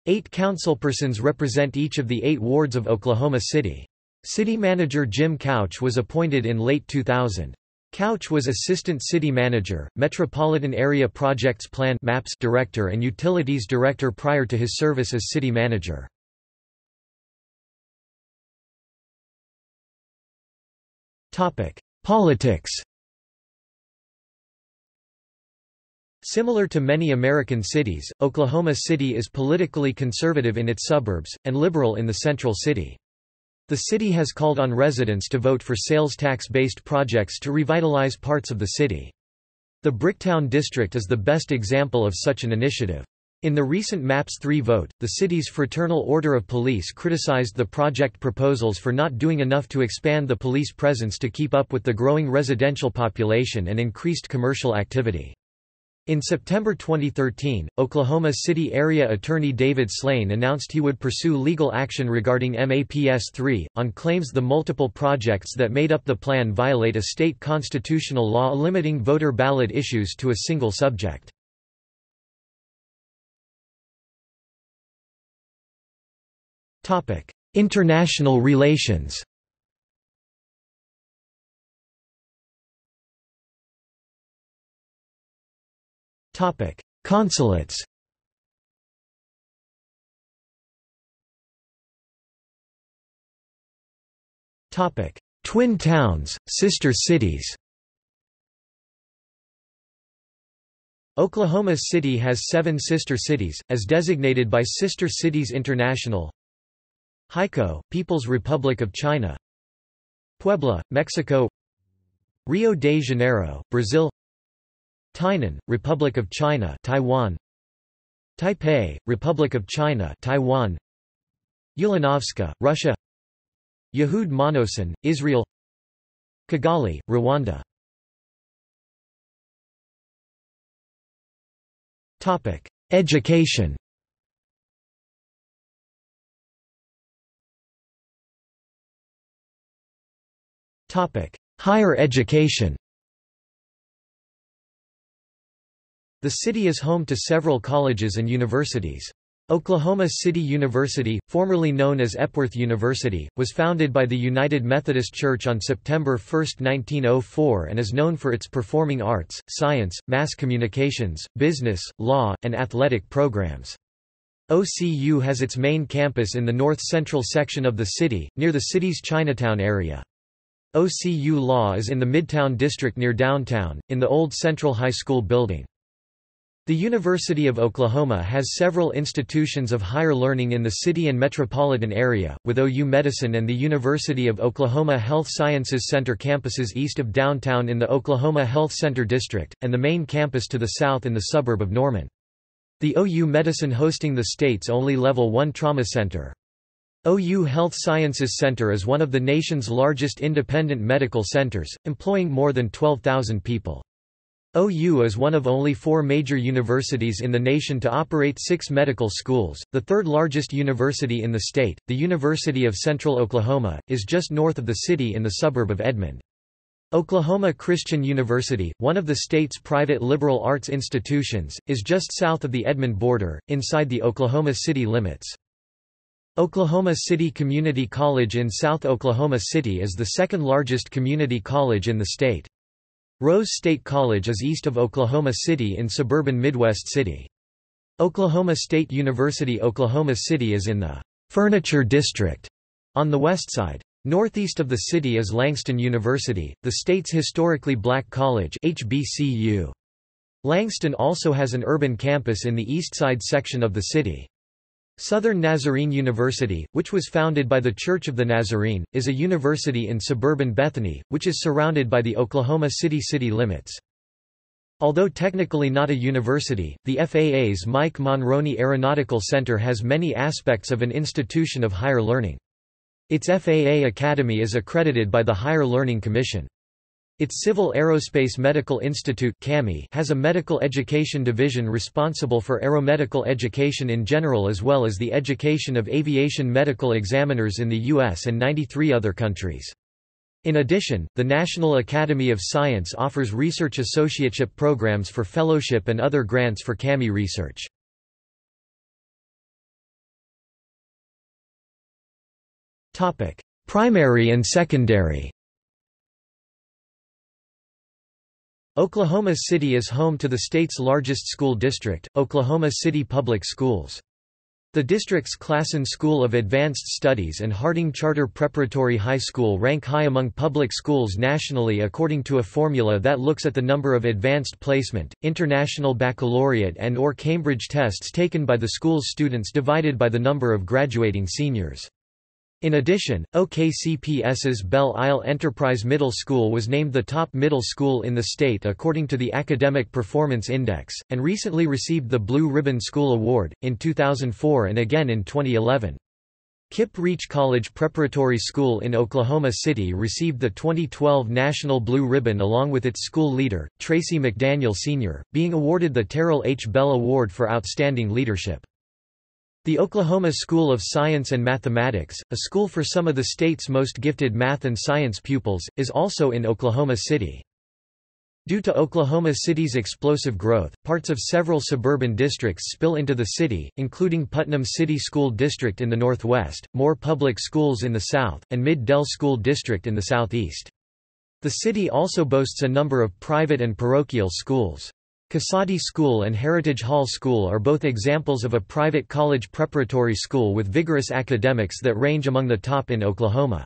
Eight councilpersons represent each of the eight wards of Oklahoma City. City manager Jim Couch was appointed in late 2000. Couch was Assistant City Manager, Metropolitan Area Projects Plan Maps Director and Utilities Director prior to his service as City Manager. Politics Similar to many American cities, Oklahoma City is politically conservative in its suburbs, and liberal in the central city. The city has called on residents to vote for sales tax-based projects to revitalize parts of the city. The Bricktown district is the best example of such an initiative. In the recent MAPS 3 vote, the city's Fraternal Order of Police criticized the project proposals for not doing enough to expand the police presence to keep up with the growing residential population and increased commercial activity. In September 2013, Oklahoma City Area Attorney David Slane announced he would pursue legal action regarding MAPS 3, on claims the multiple projects that made up the plan violate a state constitutional law limiting voter ballot issues to a single subject. International relations Topic: Consulates. Topic: Twin towns, sister cities. Oklahoma City has seven sister cities, as designated by Sister Cities International. Haikou, People's Republic of China. Puebla, Mexico. Rio de Janeiro, Brazil Tainan, Republic of China Taiwan. Taipei, Republic of China Taiwan. Ulanovska, Russia. Yehud Monosson, Israel. Kigali, Rwanda. Topic: Education. Topic: Higher education. The city is home to several colleges and universities. Oklahoma City University, formerly known as Epworth University, was founded by the United Methodist Church on September 1, 1904 and is known for its performing arts, science, mass communications, business, law, and athletic programs. OCU has its main campus in the north-central section of the city, near the city's Chinatown area. OCU Law is in the Midtown District near downtown, in the old Central High School building. The University of Oklahoma has several institutions of higher learning in the city and metropolitan area, with OU Medicine and the University of Oklahoma Health Sciences Center campuses east of downtown in the Oklahoma Health Center District, and the main campus to the south in the suburb of Norman. The OU Medicine hosting the state's only Level 1 trauma center. OU Health Sciences Center is one of the nation's largest independent medical centers, employing more than 12,000 people. OU is one of only four major universities in the nation to operate six medical schools. The third largest university in the state, the University of Central Oklahoma, is just north of the city in the suburb of Edmond. Oklahoma Christian University, one of the state's private liberal arts institutions, is just south of the Edmond border, inside the Oklahoma City limits. Oklahoma City Community College in South Oklahoma City is the second largest community college in the state. Rose State College is east of Oklahoma City in suburban Midwest City. Oklahoma State University Oklahoma City is in the Furniture District on the west side. Northeast of the city is Langston University, the state's historically black college HBCU. Langston also has an urban campus in the east side section of the city. Southern Nazarene University, which was founded by the Church of the Nazarene, is a university in suburban Bethany, which is surrounded by the Oklahoma City city limits. Although technically not a university, the FAA's Mike Monroney Aeronautical Center has many aspects of an institution of higher learning. Its FAA Academy is accredited by the Higher Learning Commission. Its Civil Aerospace Medical Institute has a medical education division responsible for aeromedical education in general as well as the education of aviation medical examiners in the U.S. and 93 other countries. In addition, the National Academy of Science offers research associateship programs for fellowship and other grants for CAMI research. Primary and secondary Oklahoma City is home to the state's largest school district, Oklahoma City Public Schools. The district's Classen School of Advanced Studies and Harding Charter Preparatory High School rank high among public schools nationally according to a formula that looks at the number of advanced placement, international baccalaureate and or Cambridge tests taken by the school's students divided by the number of graduating seniors. In addition, OKCPS's Belle Isle Enterprise Middle School was named the top middle school in the state according to the Academic Performance Index, and recently received the Blue Ribbon School Award, in 2004 and again in 2011. KIPP Reach College Preparatory School in Oklahoma City received the 2012 National Blue Ribbon along with its school leader, Tracy McDaniel Sr., being awarded the Terrell H. Bell Award for Outstanding Leadership. The Oklahoma School of Science and Mathematics, a school for some of the state's most gifted math and science pupils, is also in Oklahoma City. Due to Oklahoma City's explosive growth, parts of several suburban districts spill into the city, including Putnam City School District in the northwest, Moore Public Schools in the south, and Mid-Del School District in the southeast. The city also boasts a number of private and parochial schools. Casady School and Heritage Hall School are both examples of a private college preparatory school with vigorous academics that range among the top in Oklahoma.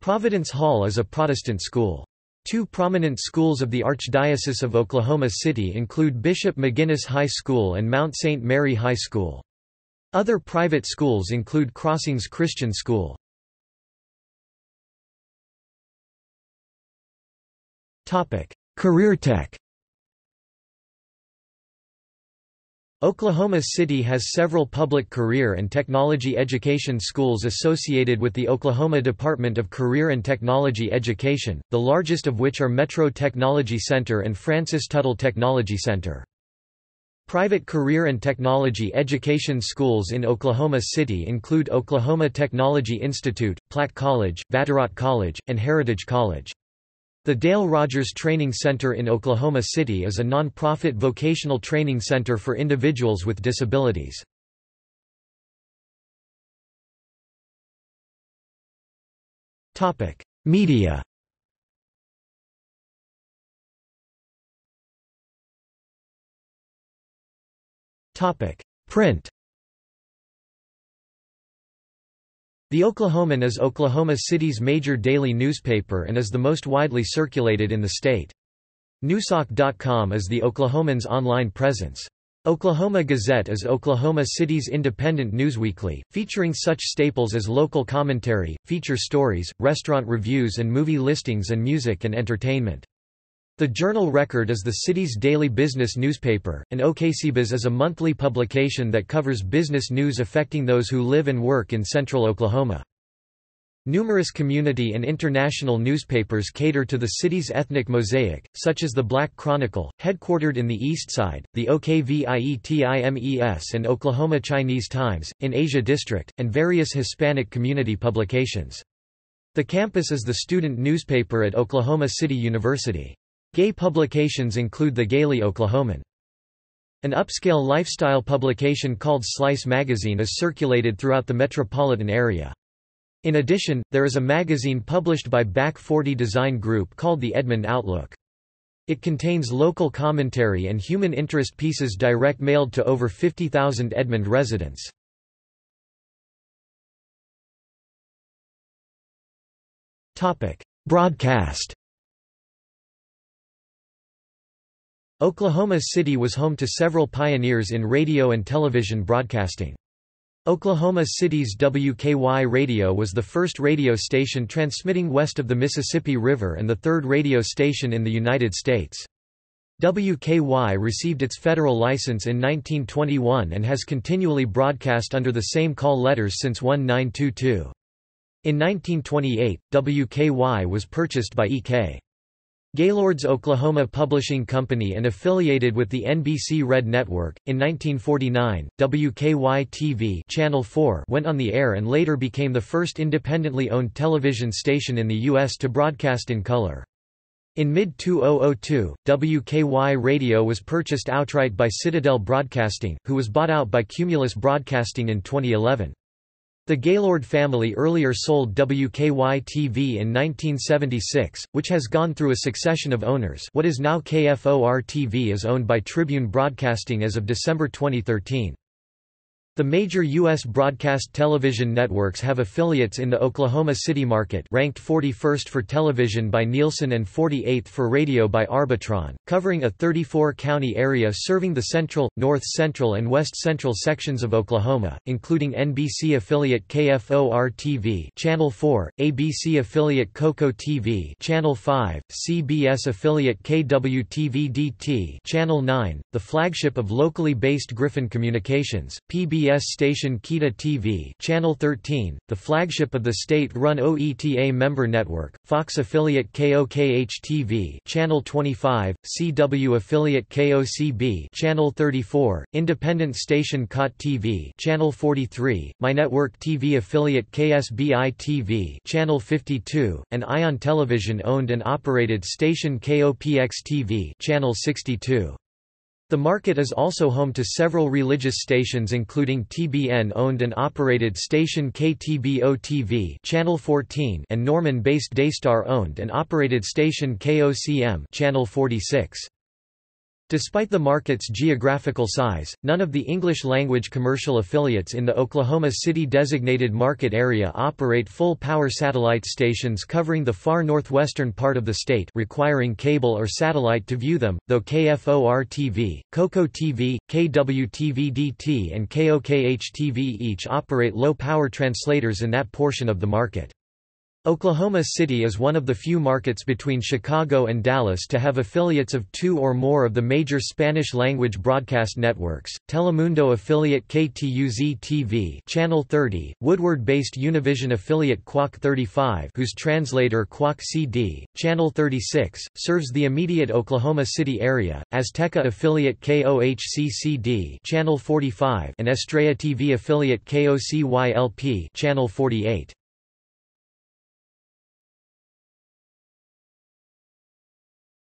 Providence Hall is a Protestant school. Two prominent schools of the Archdiocese of Oklahoma City include Bishop McGuinness High School and Mount St. Mary High School. Other private schools include Crossings Christian School. Career Tech Oklahoma City has several public career and technology education schools associated with the Oklahoma Department of Career and Technology Education, the largest of which are Metro Technology Center and Francis Tuttle Technology Center. Private career and technology education schools in Oklahoma City include Oklahoma Technology Institute, Platt College, Vatterott College, and Heritage College. The Dale Rogers Training Center in Oklahoma City is a non-profit vocational training center for individuals with disabilities. Media Print The Oklahoman is Oklahoma City's major daily newspaper and is the most widely circulated in the state. Newsok.com is the Oklahoman's online presence. Oklahoma Gazette is Oklahoma City's independent newsweekly, featuring such staples as local commentary, feature stories, restaurant reviews and movie listings and music and entertainment. The Journal Record is the city's daily business newspaper, and OKCBiz is a monthly publication that covers business news affecting those who live and work in central Oklahoma. Numerous community and international newspapers cater to the city's ethnic mosaic, such as the Black Chronicle, headquartered in the East Side, the OKVIETIMES and Oklahoma Chinese Times, in Asia District, and various Hispanic community publications. The campus is the student newspaper at Oklahoma City University. Gay publications include the Gayly Oklahoman. An upscale lifestyle publication called Slice Magazine is circulated throughout the metropolitan area. In addition, there is a magazine published by Back 40 Design Group called the Edmond Outlook. It contains local commentary and human interest pieces direct mailed to over 50,000 Edmond residents. Broadcast Oklahoma City was home to several pioneers in radio and television broadcasting. Oklahoma City's WKY Radio was the first radio station transmitting west of the Mississippi River and the third radio station in the United States. WKY received its federal license in 1921 and has continually broadcast under the same call letters since 1922. In 1928, WKY was purchased by E.K. Gaylord's Oklahoma Publishing Company and affiliated with the NBC Red Network. In 1949, WKY-TV Channel 4 went on the air and later became the first independently owned television station in the U.S. to broadcast in color. In mid-2002, WKY Radio was purchased outright by Citadel Broadcasting, who was bought out by Cumulus Broadcasting in 2011. The Gaylord family earlier sold WKY-TV in 1976, which has gone through a succession of owners what is now KFOR-TV is owned by Tribune Broadcasting as of December 2013. The major U.S. broadcast television networks have affiliates in the Oklahoma City market ranked 41st for television by Nielsen and 48th for radio by Arbitron, covering a 34-county area serving the central, north-central and west-central sections of Oklahoma, including NBC affiliate KFOR-TV Channel 4, ABC affiliate KOCO TV Channel 5, CBS affiliate KWTV-DT Channel 9, the flagship of locally based Griffin Communications, PBS PBS station KETA TV Channel 13, the flagship of the state-run OETA member network, Fox affiliate KOKH-TV Channel 25, CW affiliate KOCB Channel 34, independent station KOTT TV Channel 43, MyNetwork TV affiliate KSBI TV Channel 52, and Ion Television owned and operated station KOPX TV Channel 62. The market is also home to several religious stations including TBN-owned and operated station KTBO-TV Channel 14 and Norman-based Daystar-owned and operated station KOCM Channel 46. Despite the market's geographical size, none of the English-language commercial affiliates in the Oklahoma City designated market area operate full-power satellite stations covering the far northwestern part of the state requiring cable or satellite to view them, though KFOR-TV, KOCO TV, KWTV-DT and KOKH-TV each operate low-power translators in that portion of the market. Oklahoma City is one of the few markets between Chicago and Dallas to have affiliates of two or more of the major Spanish-language broadcast networks, Telemundo affiliate KTUZ-TV Channel 30, Woodward-based Univision affiliate KUOK 35 whose translator KUOK CD, Channel 36, serves the immediate Oklahoma City area, Azteca affiliate KOHCCD Channel 45 and Estrella TV affiliate KOCYLP Channel 48.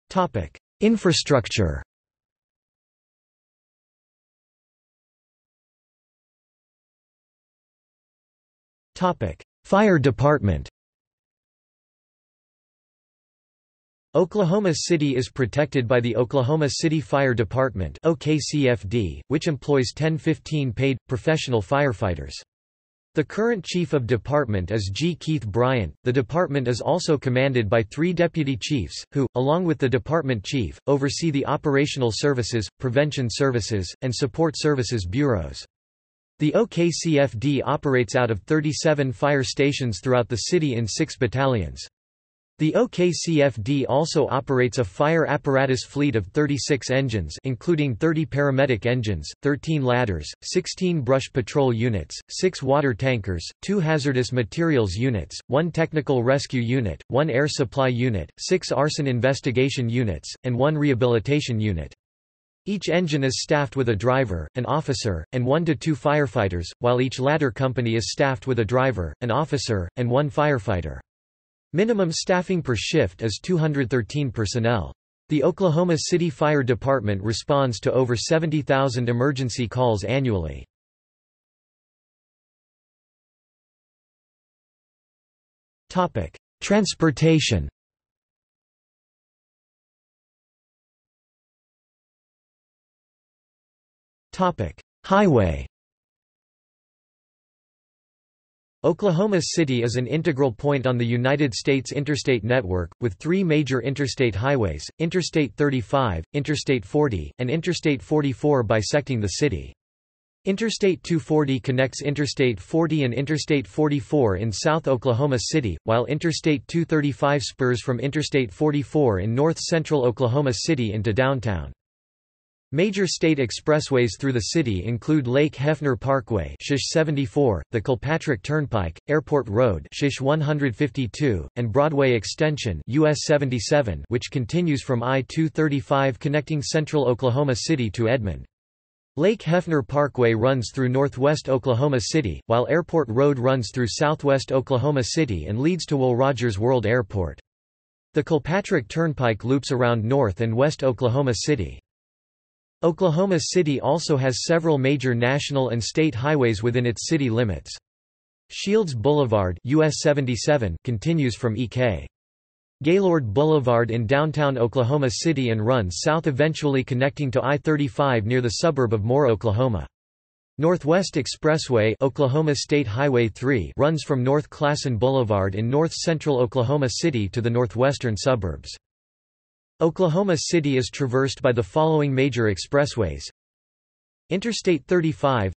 Topic: Infrastructure. Topic: Fire Department. Oklahoma City is protected by the Oklahoma City Fire Department (OKCFD), which employs 10-15 paid professional firefighters. The current chief of department is G. Keith Bryant. The department is also commanded by three deputy chiefs, who, along with the department chief, oversee the operational services, prevention services, and support services bureaus. The OKCFD operates out of 37 fire stations throughout the city in six battalions. The OKCFD also operates a fire apparatus fleet of 36 engines including 30 paramedic engines, 13 ladders, 16 brush patrol units, 6 water tankers, 2 hazardous materials units, 1 technical rescue unit, 1 air supply unit, 6 arson investigation units, and 1 rehabilitation unit. Each engine is staffed with a driver, an officer, and 1 to 2 firefighters, while each ladder company is staffed with a driver, an officer, and 1 firefighter. Minimum staffing per shift is 213 personnel. The Oklahoma City Fire Department responds to over 70,000 emergency calls annually. Topic: Transportation. Topic: Highway. Oklahoma City is an integral point on the United States interstate network, with three major interstate highways, Interstate 35, Interstate 40, and Interstate 44 bisecting the city. Interstate 240 connects Interstate 40 and Interstate 44 in South Oklahoma City, while Interstate 235 spurs from Interstate 44 in north-central Oklahoma City into downtown. Major state expressways through the city include Lake Hefner Parkway SH 74, the Kilpatrick Turnpike, Airport Road SH 152, and Broadway Extension US 77 which continues from I-235 connecting central Oklahoma City to Edmond. Lake Hefner Parkway runs through northwest Oklahoma City, while Airport Road runs through southwest Oklahoma City and leads to Will Rogers World Airport. The Kilpatrick Turnpike loops around north and west Oklahoma City. Oklahoma City also has several major national and state highways within its city limits. Shields Boulevard US 77 continues from E.K. Gaylord Boulevard in downtown Oklahoma City and runs south eventually connecting to I-35 near the suburb of Moore, Oklahoma. Northwest Expressway Oklahoma State Highway 3 runs from North Classen Boulevard in north-central Oklahoma City to the northwestern suburbs. Oklahoma City is traversed by the following major expressways. Interstate 35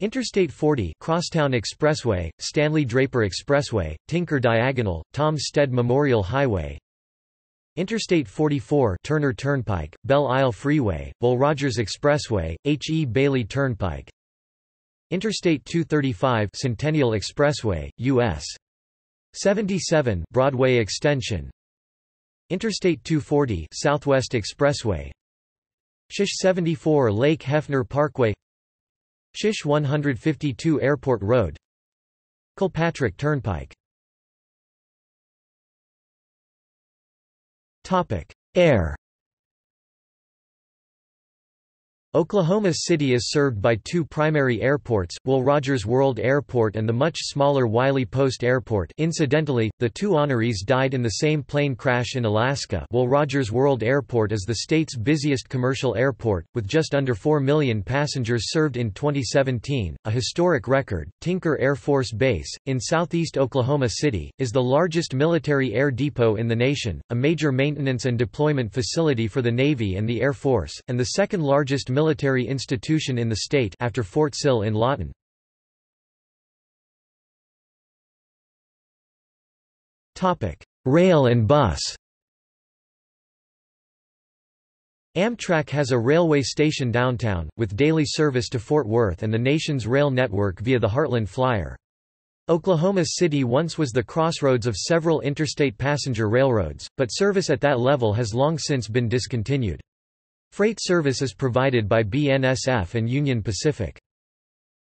Interstate 40 Crosstown Expressway, Stanley Draper Expressway, Tinker Diagonal, Tom Steed Memorial Highway Interstate 44 Turner Turnpike, Belle Isle Freeway, Will Rogers Expressway, H. E. Bailey Turnpike Interstate 235 Centennial Expressway, U.S. 77 Broadway Extension Interstate 240 Southwest Expressway. SH 74 Lake Hefner Parkway. SH 152 Airport Road. Kilpatrick Turnpike. Topic. Air Oklahoma City is served by two primary airports, Will Rogers World Airport and the much smaller Wiley Post Airport incidentally, the two honorees died in the same plane crash in Alaska Will Rogers World Airport is the state's busiest commercial airport, with just under 4 million passengers served in 2017, a historic record. Tinker Air Force Base, in southeast Oklahoma City, is the largest military air depot in the nation, a major maintenance and deployment facility for the Navy and the Air Force, and the second largest military military institution in the state after Fort Sill in Lawton. Rail and bus Amtrak has a railway station downtown, with daily service to Fort Worth and the nation's rail network via the Heartland Flyer. Oklahoma City once was the crossroads of several interstate passenger railroads, but service at that level has long since been discontinued. Freight service is provided by BNSF and Union Pacific.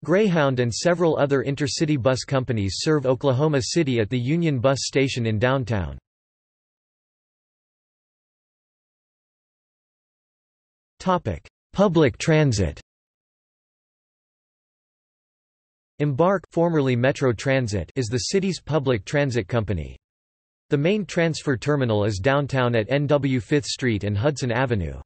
Greyhound and several other intercity bus companies serve Oklahoma City at the Union Bus Station in downtown. Public transit Embark formerly Metro Transit is the city's public transit company. The main transfer terminal is downtown at NW 5th Street and Hudson Avenue.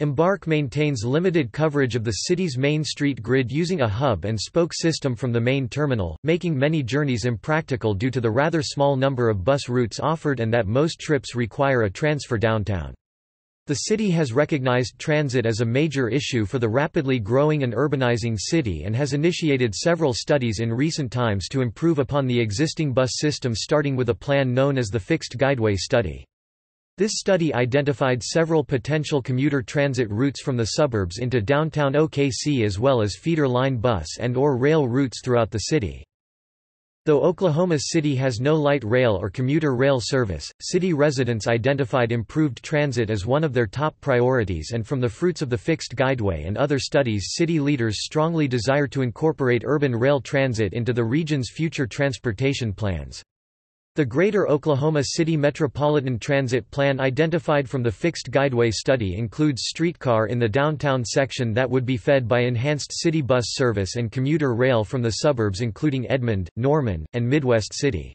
Embark maintains limited coverage of the city's main street grid using a hub-and-spoke system from the main terminal, making many journeys impractical due to the rather small number of bus routes offered and that most trips require a transfer downtown. The city has recognized transit as a major issue for the rapidly growing and urbanizing city and has initiated several studies in recent times to improve upon the existing bus system starting with a plan known as the Fixed Guideway Study. This study identified several potential commuter transit routes from the suburbs into downtown OKC as well as feeder line bus and or rail routes throughout the city. Though Oklahoma City has no light rail or commuter rail service, city residents identified improved transit as one of their top priorities and from the fruits of the fixed guideway and other studies city leaders strongly desire to incorporate urban rail transit into the region's future transportation plans. The Greater Oklahoma City Metropolitan Transit Plan identified from the Fixed Guideway study includes streetcar in the downtown section that would be fed by enhanced city bus service and commuter rail from the suburbs including Edmond, Norman, and Midwest City.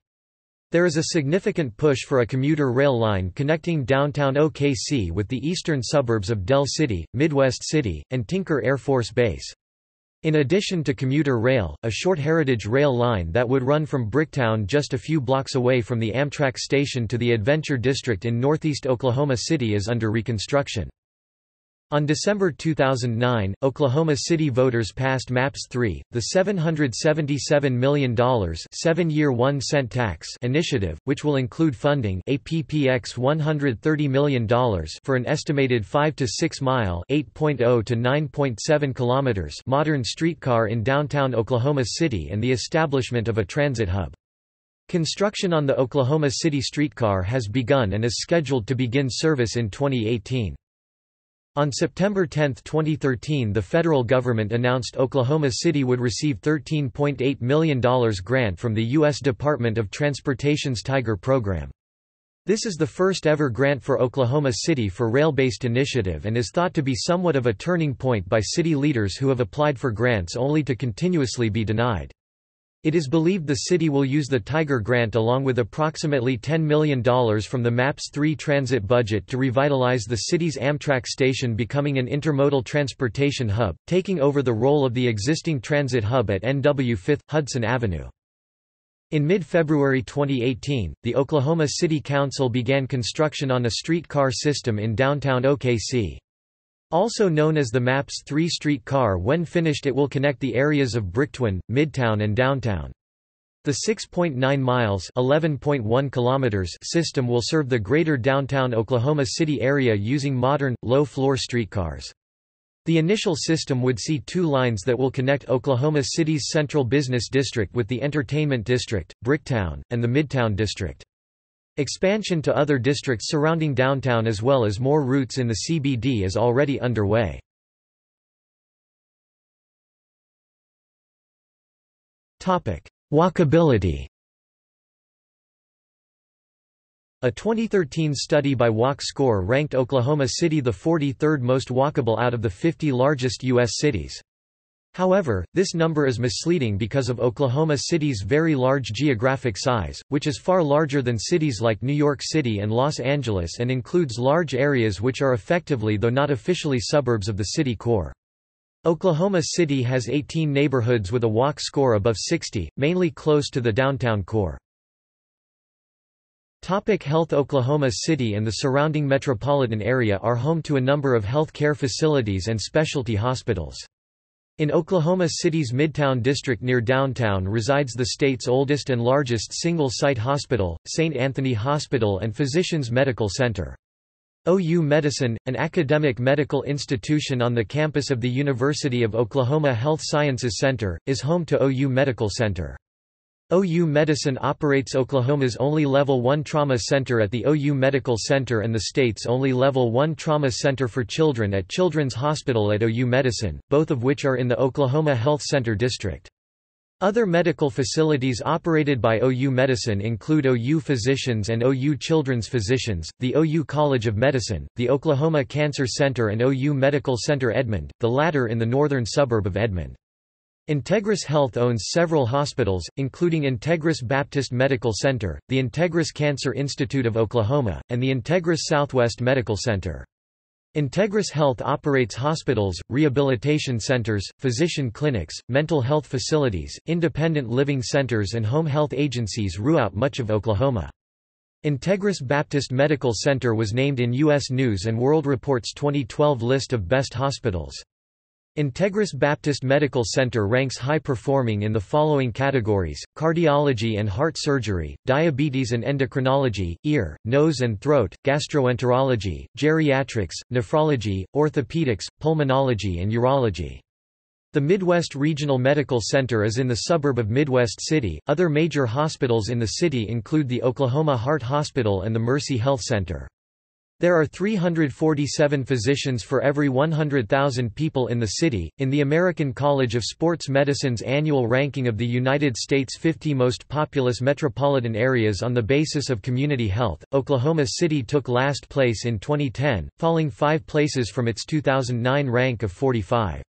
There is a significant push for a commuter rail line connecting downtown OKC with the eastern suburbs of Del City, Midwest City, and Tinker Air Force Base. In addition to commuter rail, a short heritage rail line that would run from Bricktown just a few blocks away from the Amtrak station to the Adventure District in northeast Oklahoma City is under reconstruction. On December 2009, Oklahoma City voters passed MAPS 3, the $777 million seven-year one-cent tax initiative, which will include funding APPX $130 million for an estimated 5 to 6 mile 8.0 to 9.7 kilometers modern streetcar in downtown Oklahoma City and the establishment of a transit hub. Construction on the Oklahoma City streetcar has begun and is scheduled to begin service in 2018. On September 10, 2013 the federal government announced Oklahoma City would receive $13.8 million grant from the U.S. Department of Transportation's Tiger program. This is the first ever grant for Oklahoma City for rail-based initiative and is thought to be somewhat of a turning point by city leaders who have applied for grants only to continuously be denied. It is believed the city will use the Tiger Grant along with approximately $10 million from the MAPS 3 transit budget to revitalize the city's Amtrak station becoming an intermodal transportation hub, taking over the role of the existing transit hub at NW 5th, Hudson Avenue. In mid-February 2018, the Oklahoma City Council began construction on a streetcar system in downtown OKC. Also known as the MAPS 3 street car when finished it will connect the areas of Bricktown, Midtown and Downtown. The 6.9 miles (11.1 kilometers) system will serve the greater downtown Oklahoma City area using modern, low-floor streetcars. The initial system would see two lines that will connect Oklahoma City's Central Business District with the Entertainment District, Bricktown, and the Midtown District. Expansion to other districts surrounding downtown as well as more routes in the CBD is already underway. Walkability A 2013 study by Walk Score ranked Oklahoma City the 43rd most walkable out of the 50 largest U.S. cities. However, this number is misleading because of Oklahoma City's very large geographic size, which is far larger than cities like New York City and Los Angeles and includes large areas which are effectively though not officially suburbs of the city core. Oklahoma City has 18 neighborhoods with a walk score above 60, mainly close to the downtown core. Topic health Oklahoma City and the surrounding metropolitan area are home to a number of health care facilities and specialty hospitals. In Oklahoma City's Midtown district near downtown resides the state's oldest and largest single-site hospital, St. Anthony Hospital and Physicians Medical Center. OU Medicine, an academic medical institution on the campus of the University of Oklahoma Health Sciences Center, is home to OU Medical Center. OU Medicine operates Oklahoma's only Level 1 Trauma Center at the OU Medical Center and the state's only Level 1 Trauma Center for Children at Children's Hospital at OU Medicine, both of which are in the Oklahoma Health Center District. Other medical facilities operated by OU Medicine include OU Physicians and OU Children's Physicians, the OU College of Medicine, the Oklahoma Cancer Center and OU Medical Center Edmond, the latter in the northern suburb of Edmond. Integris Health owns several hospitals, including Integris Baptist Medical Center, the Integris Cancer Institute of Oklahoma, and the Integris Southwest Medical Center. Integris Health operates hospitals, rehabilitation centers, physician clinics, mental health facilities, independent living centers and home health agencies throughout much of Oklahoma. Integris Baptist Medical Center was named in U.S. News & World Report's 2012 list of best hospitals. Integris Baptist Medical Center ranks high-performing in the following categories, cardiology and heart surgery, diabetes and endocrinology, ear, nose and throat, gastroenterology, geriatrics, nephrology, orthopedics, pulmonology and urology. The Midwest Regional Medical Center is in the suburb of Midwest City. Other major hospitals in the city include the Oklahoma Heart Hospital and the Mercy Health Center. There are 347 physicians for every 100,000 people in the city. In the American College of Sports Medicine's annual ranking of the United States 50 most populous metropolitan areas on the basis of community health, Oklahoma City took last place in 2010, falling five places from its 2009 rank of 45.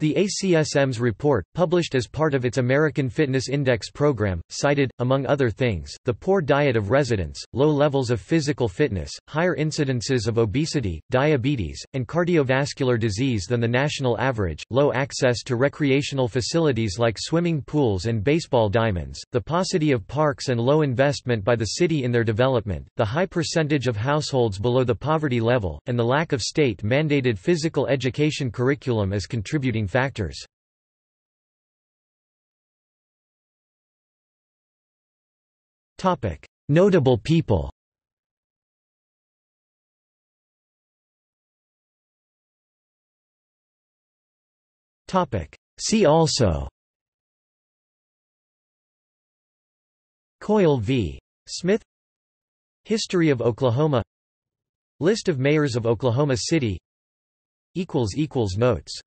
The ACSM's report, published as part of its American Fitness Index program, cited, among other things, the poor diet of residents, low levels of physical fitness, higher incidences of obesity, diabetes, and cardiovascular disease than the national average, low access to recreational facilities like swimming pools and baseball diamonds, the paucity of parks and low investment by the city in their development, the high percentage of households below the poverty level, and the lack of state-mandated physical education curriculum as contributing factors. Notable people. Topic. See also. Coyle v. Smith. History of Oklahoma. List of mayors of Oklahoma City. Equals Notes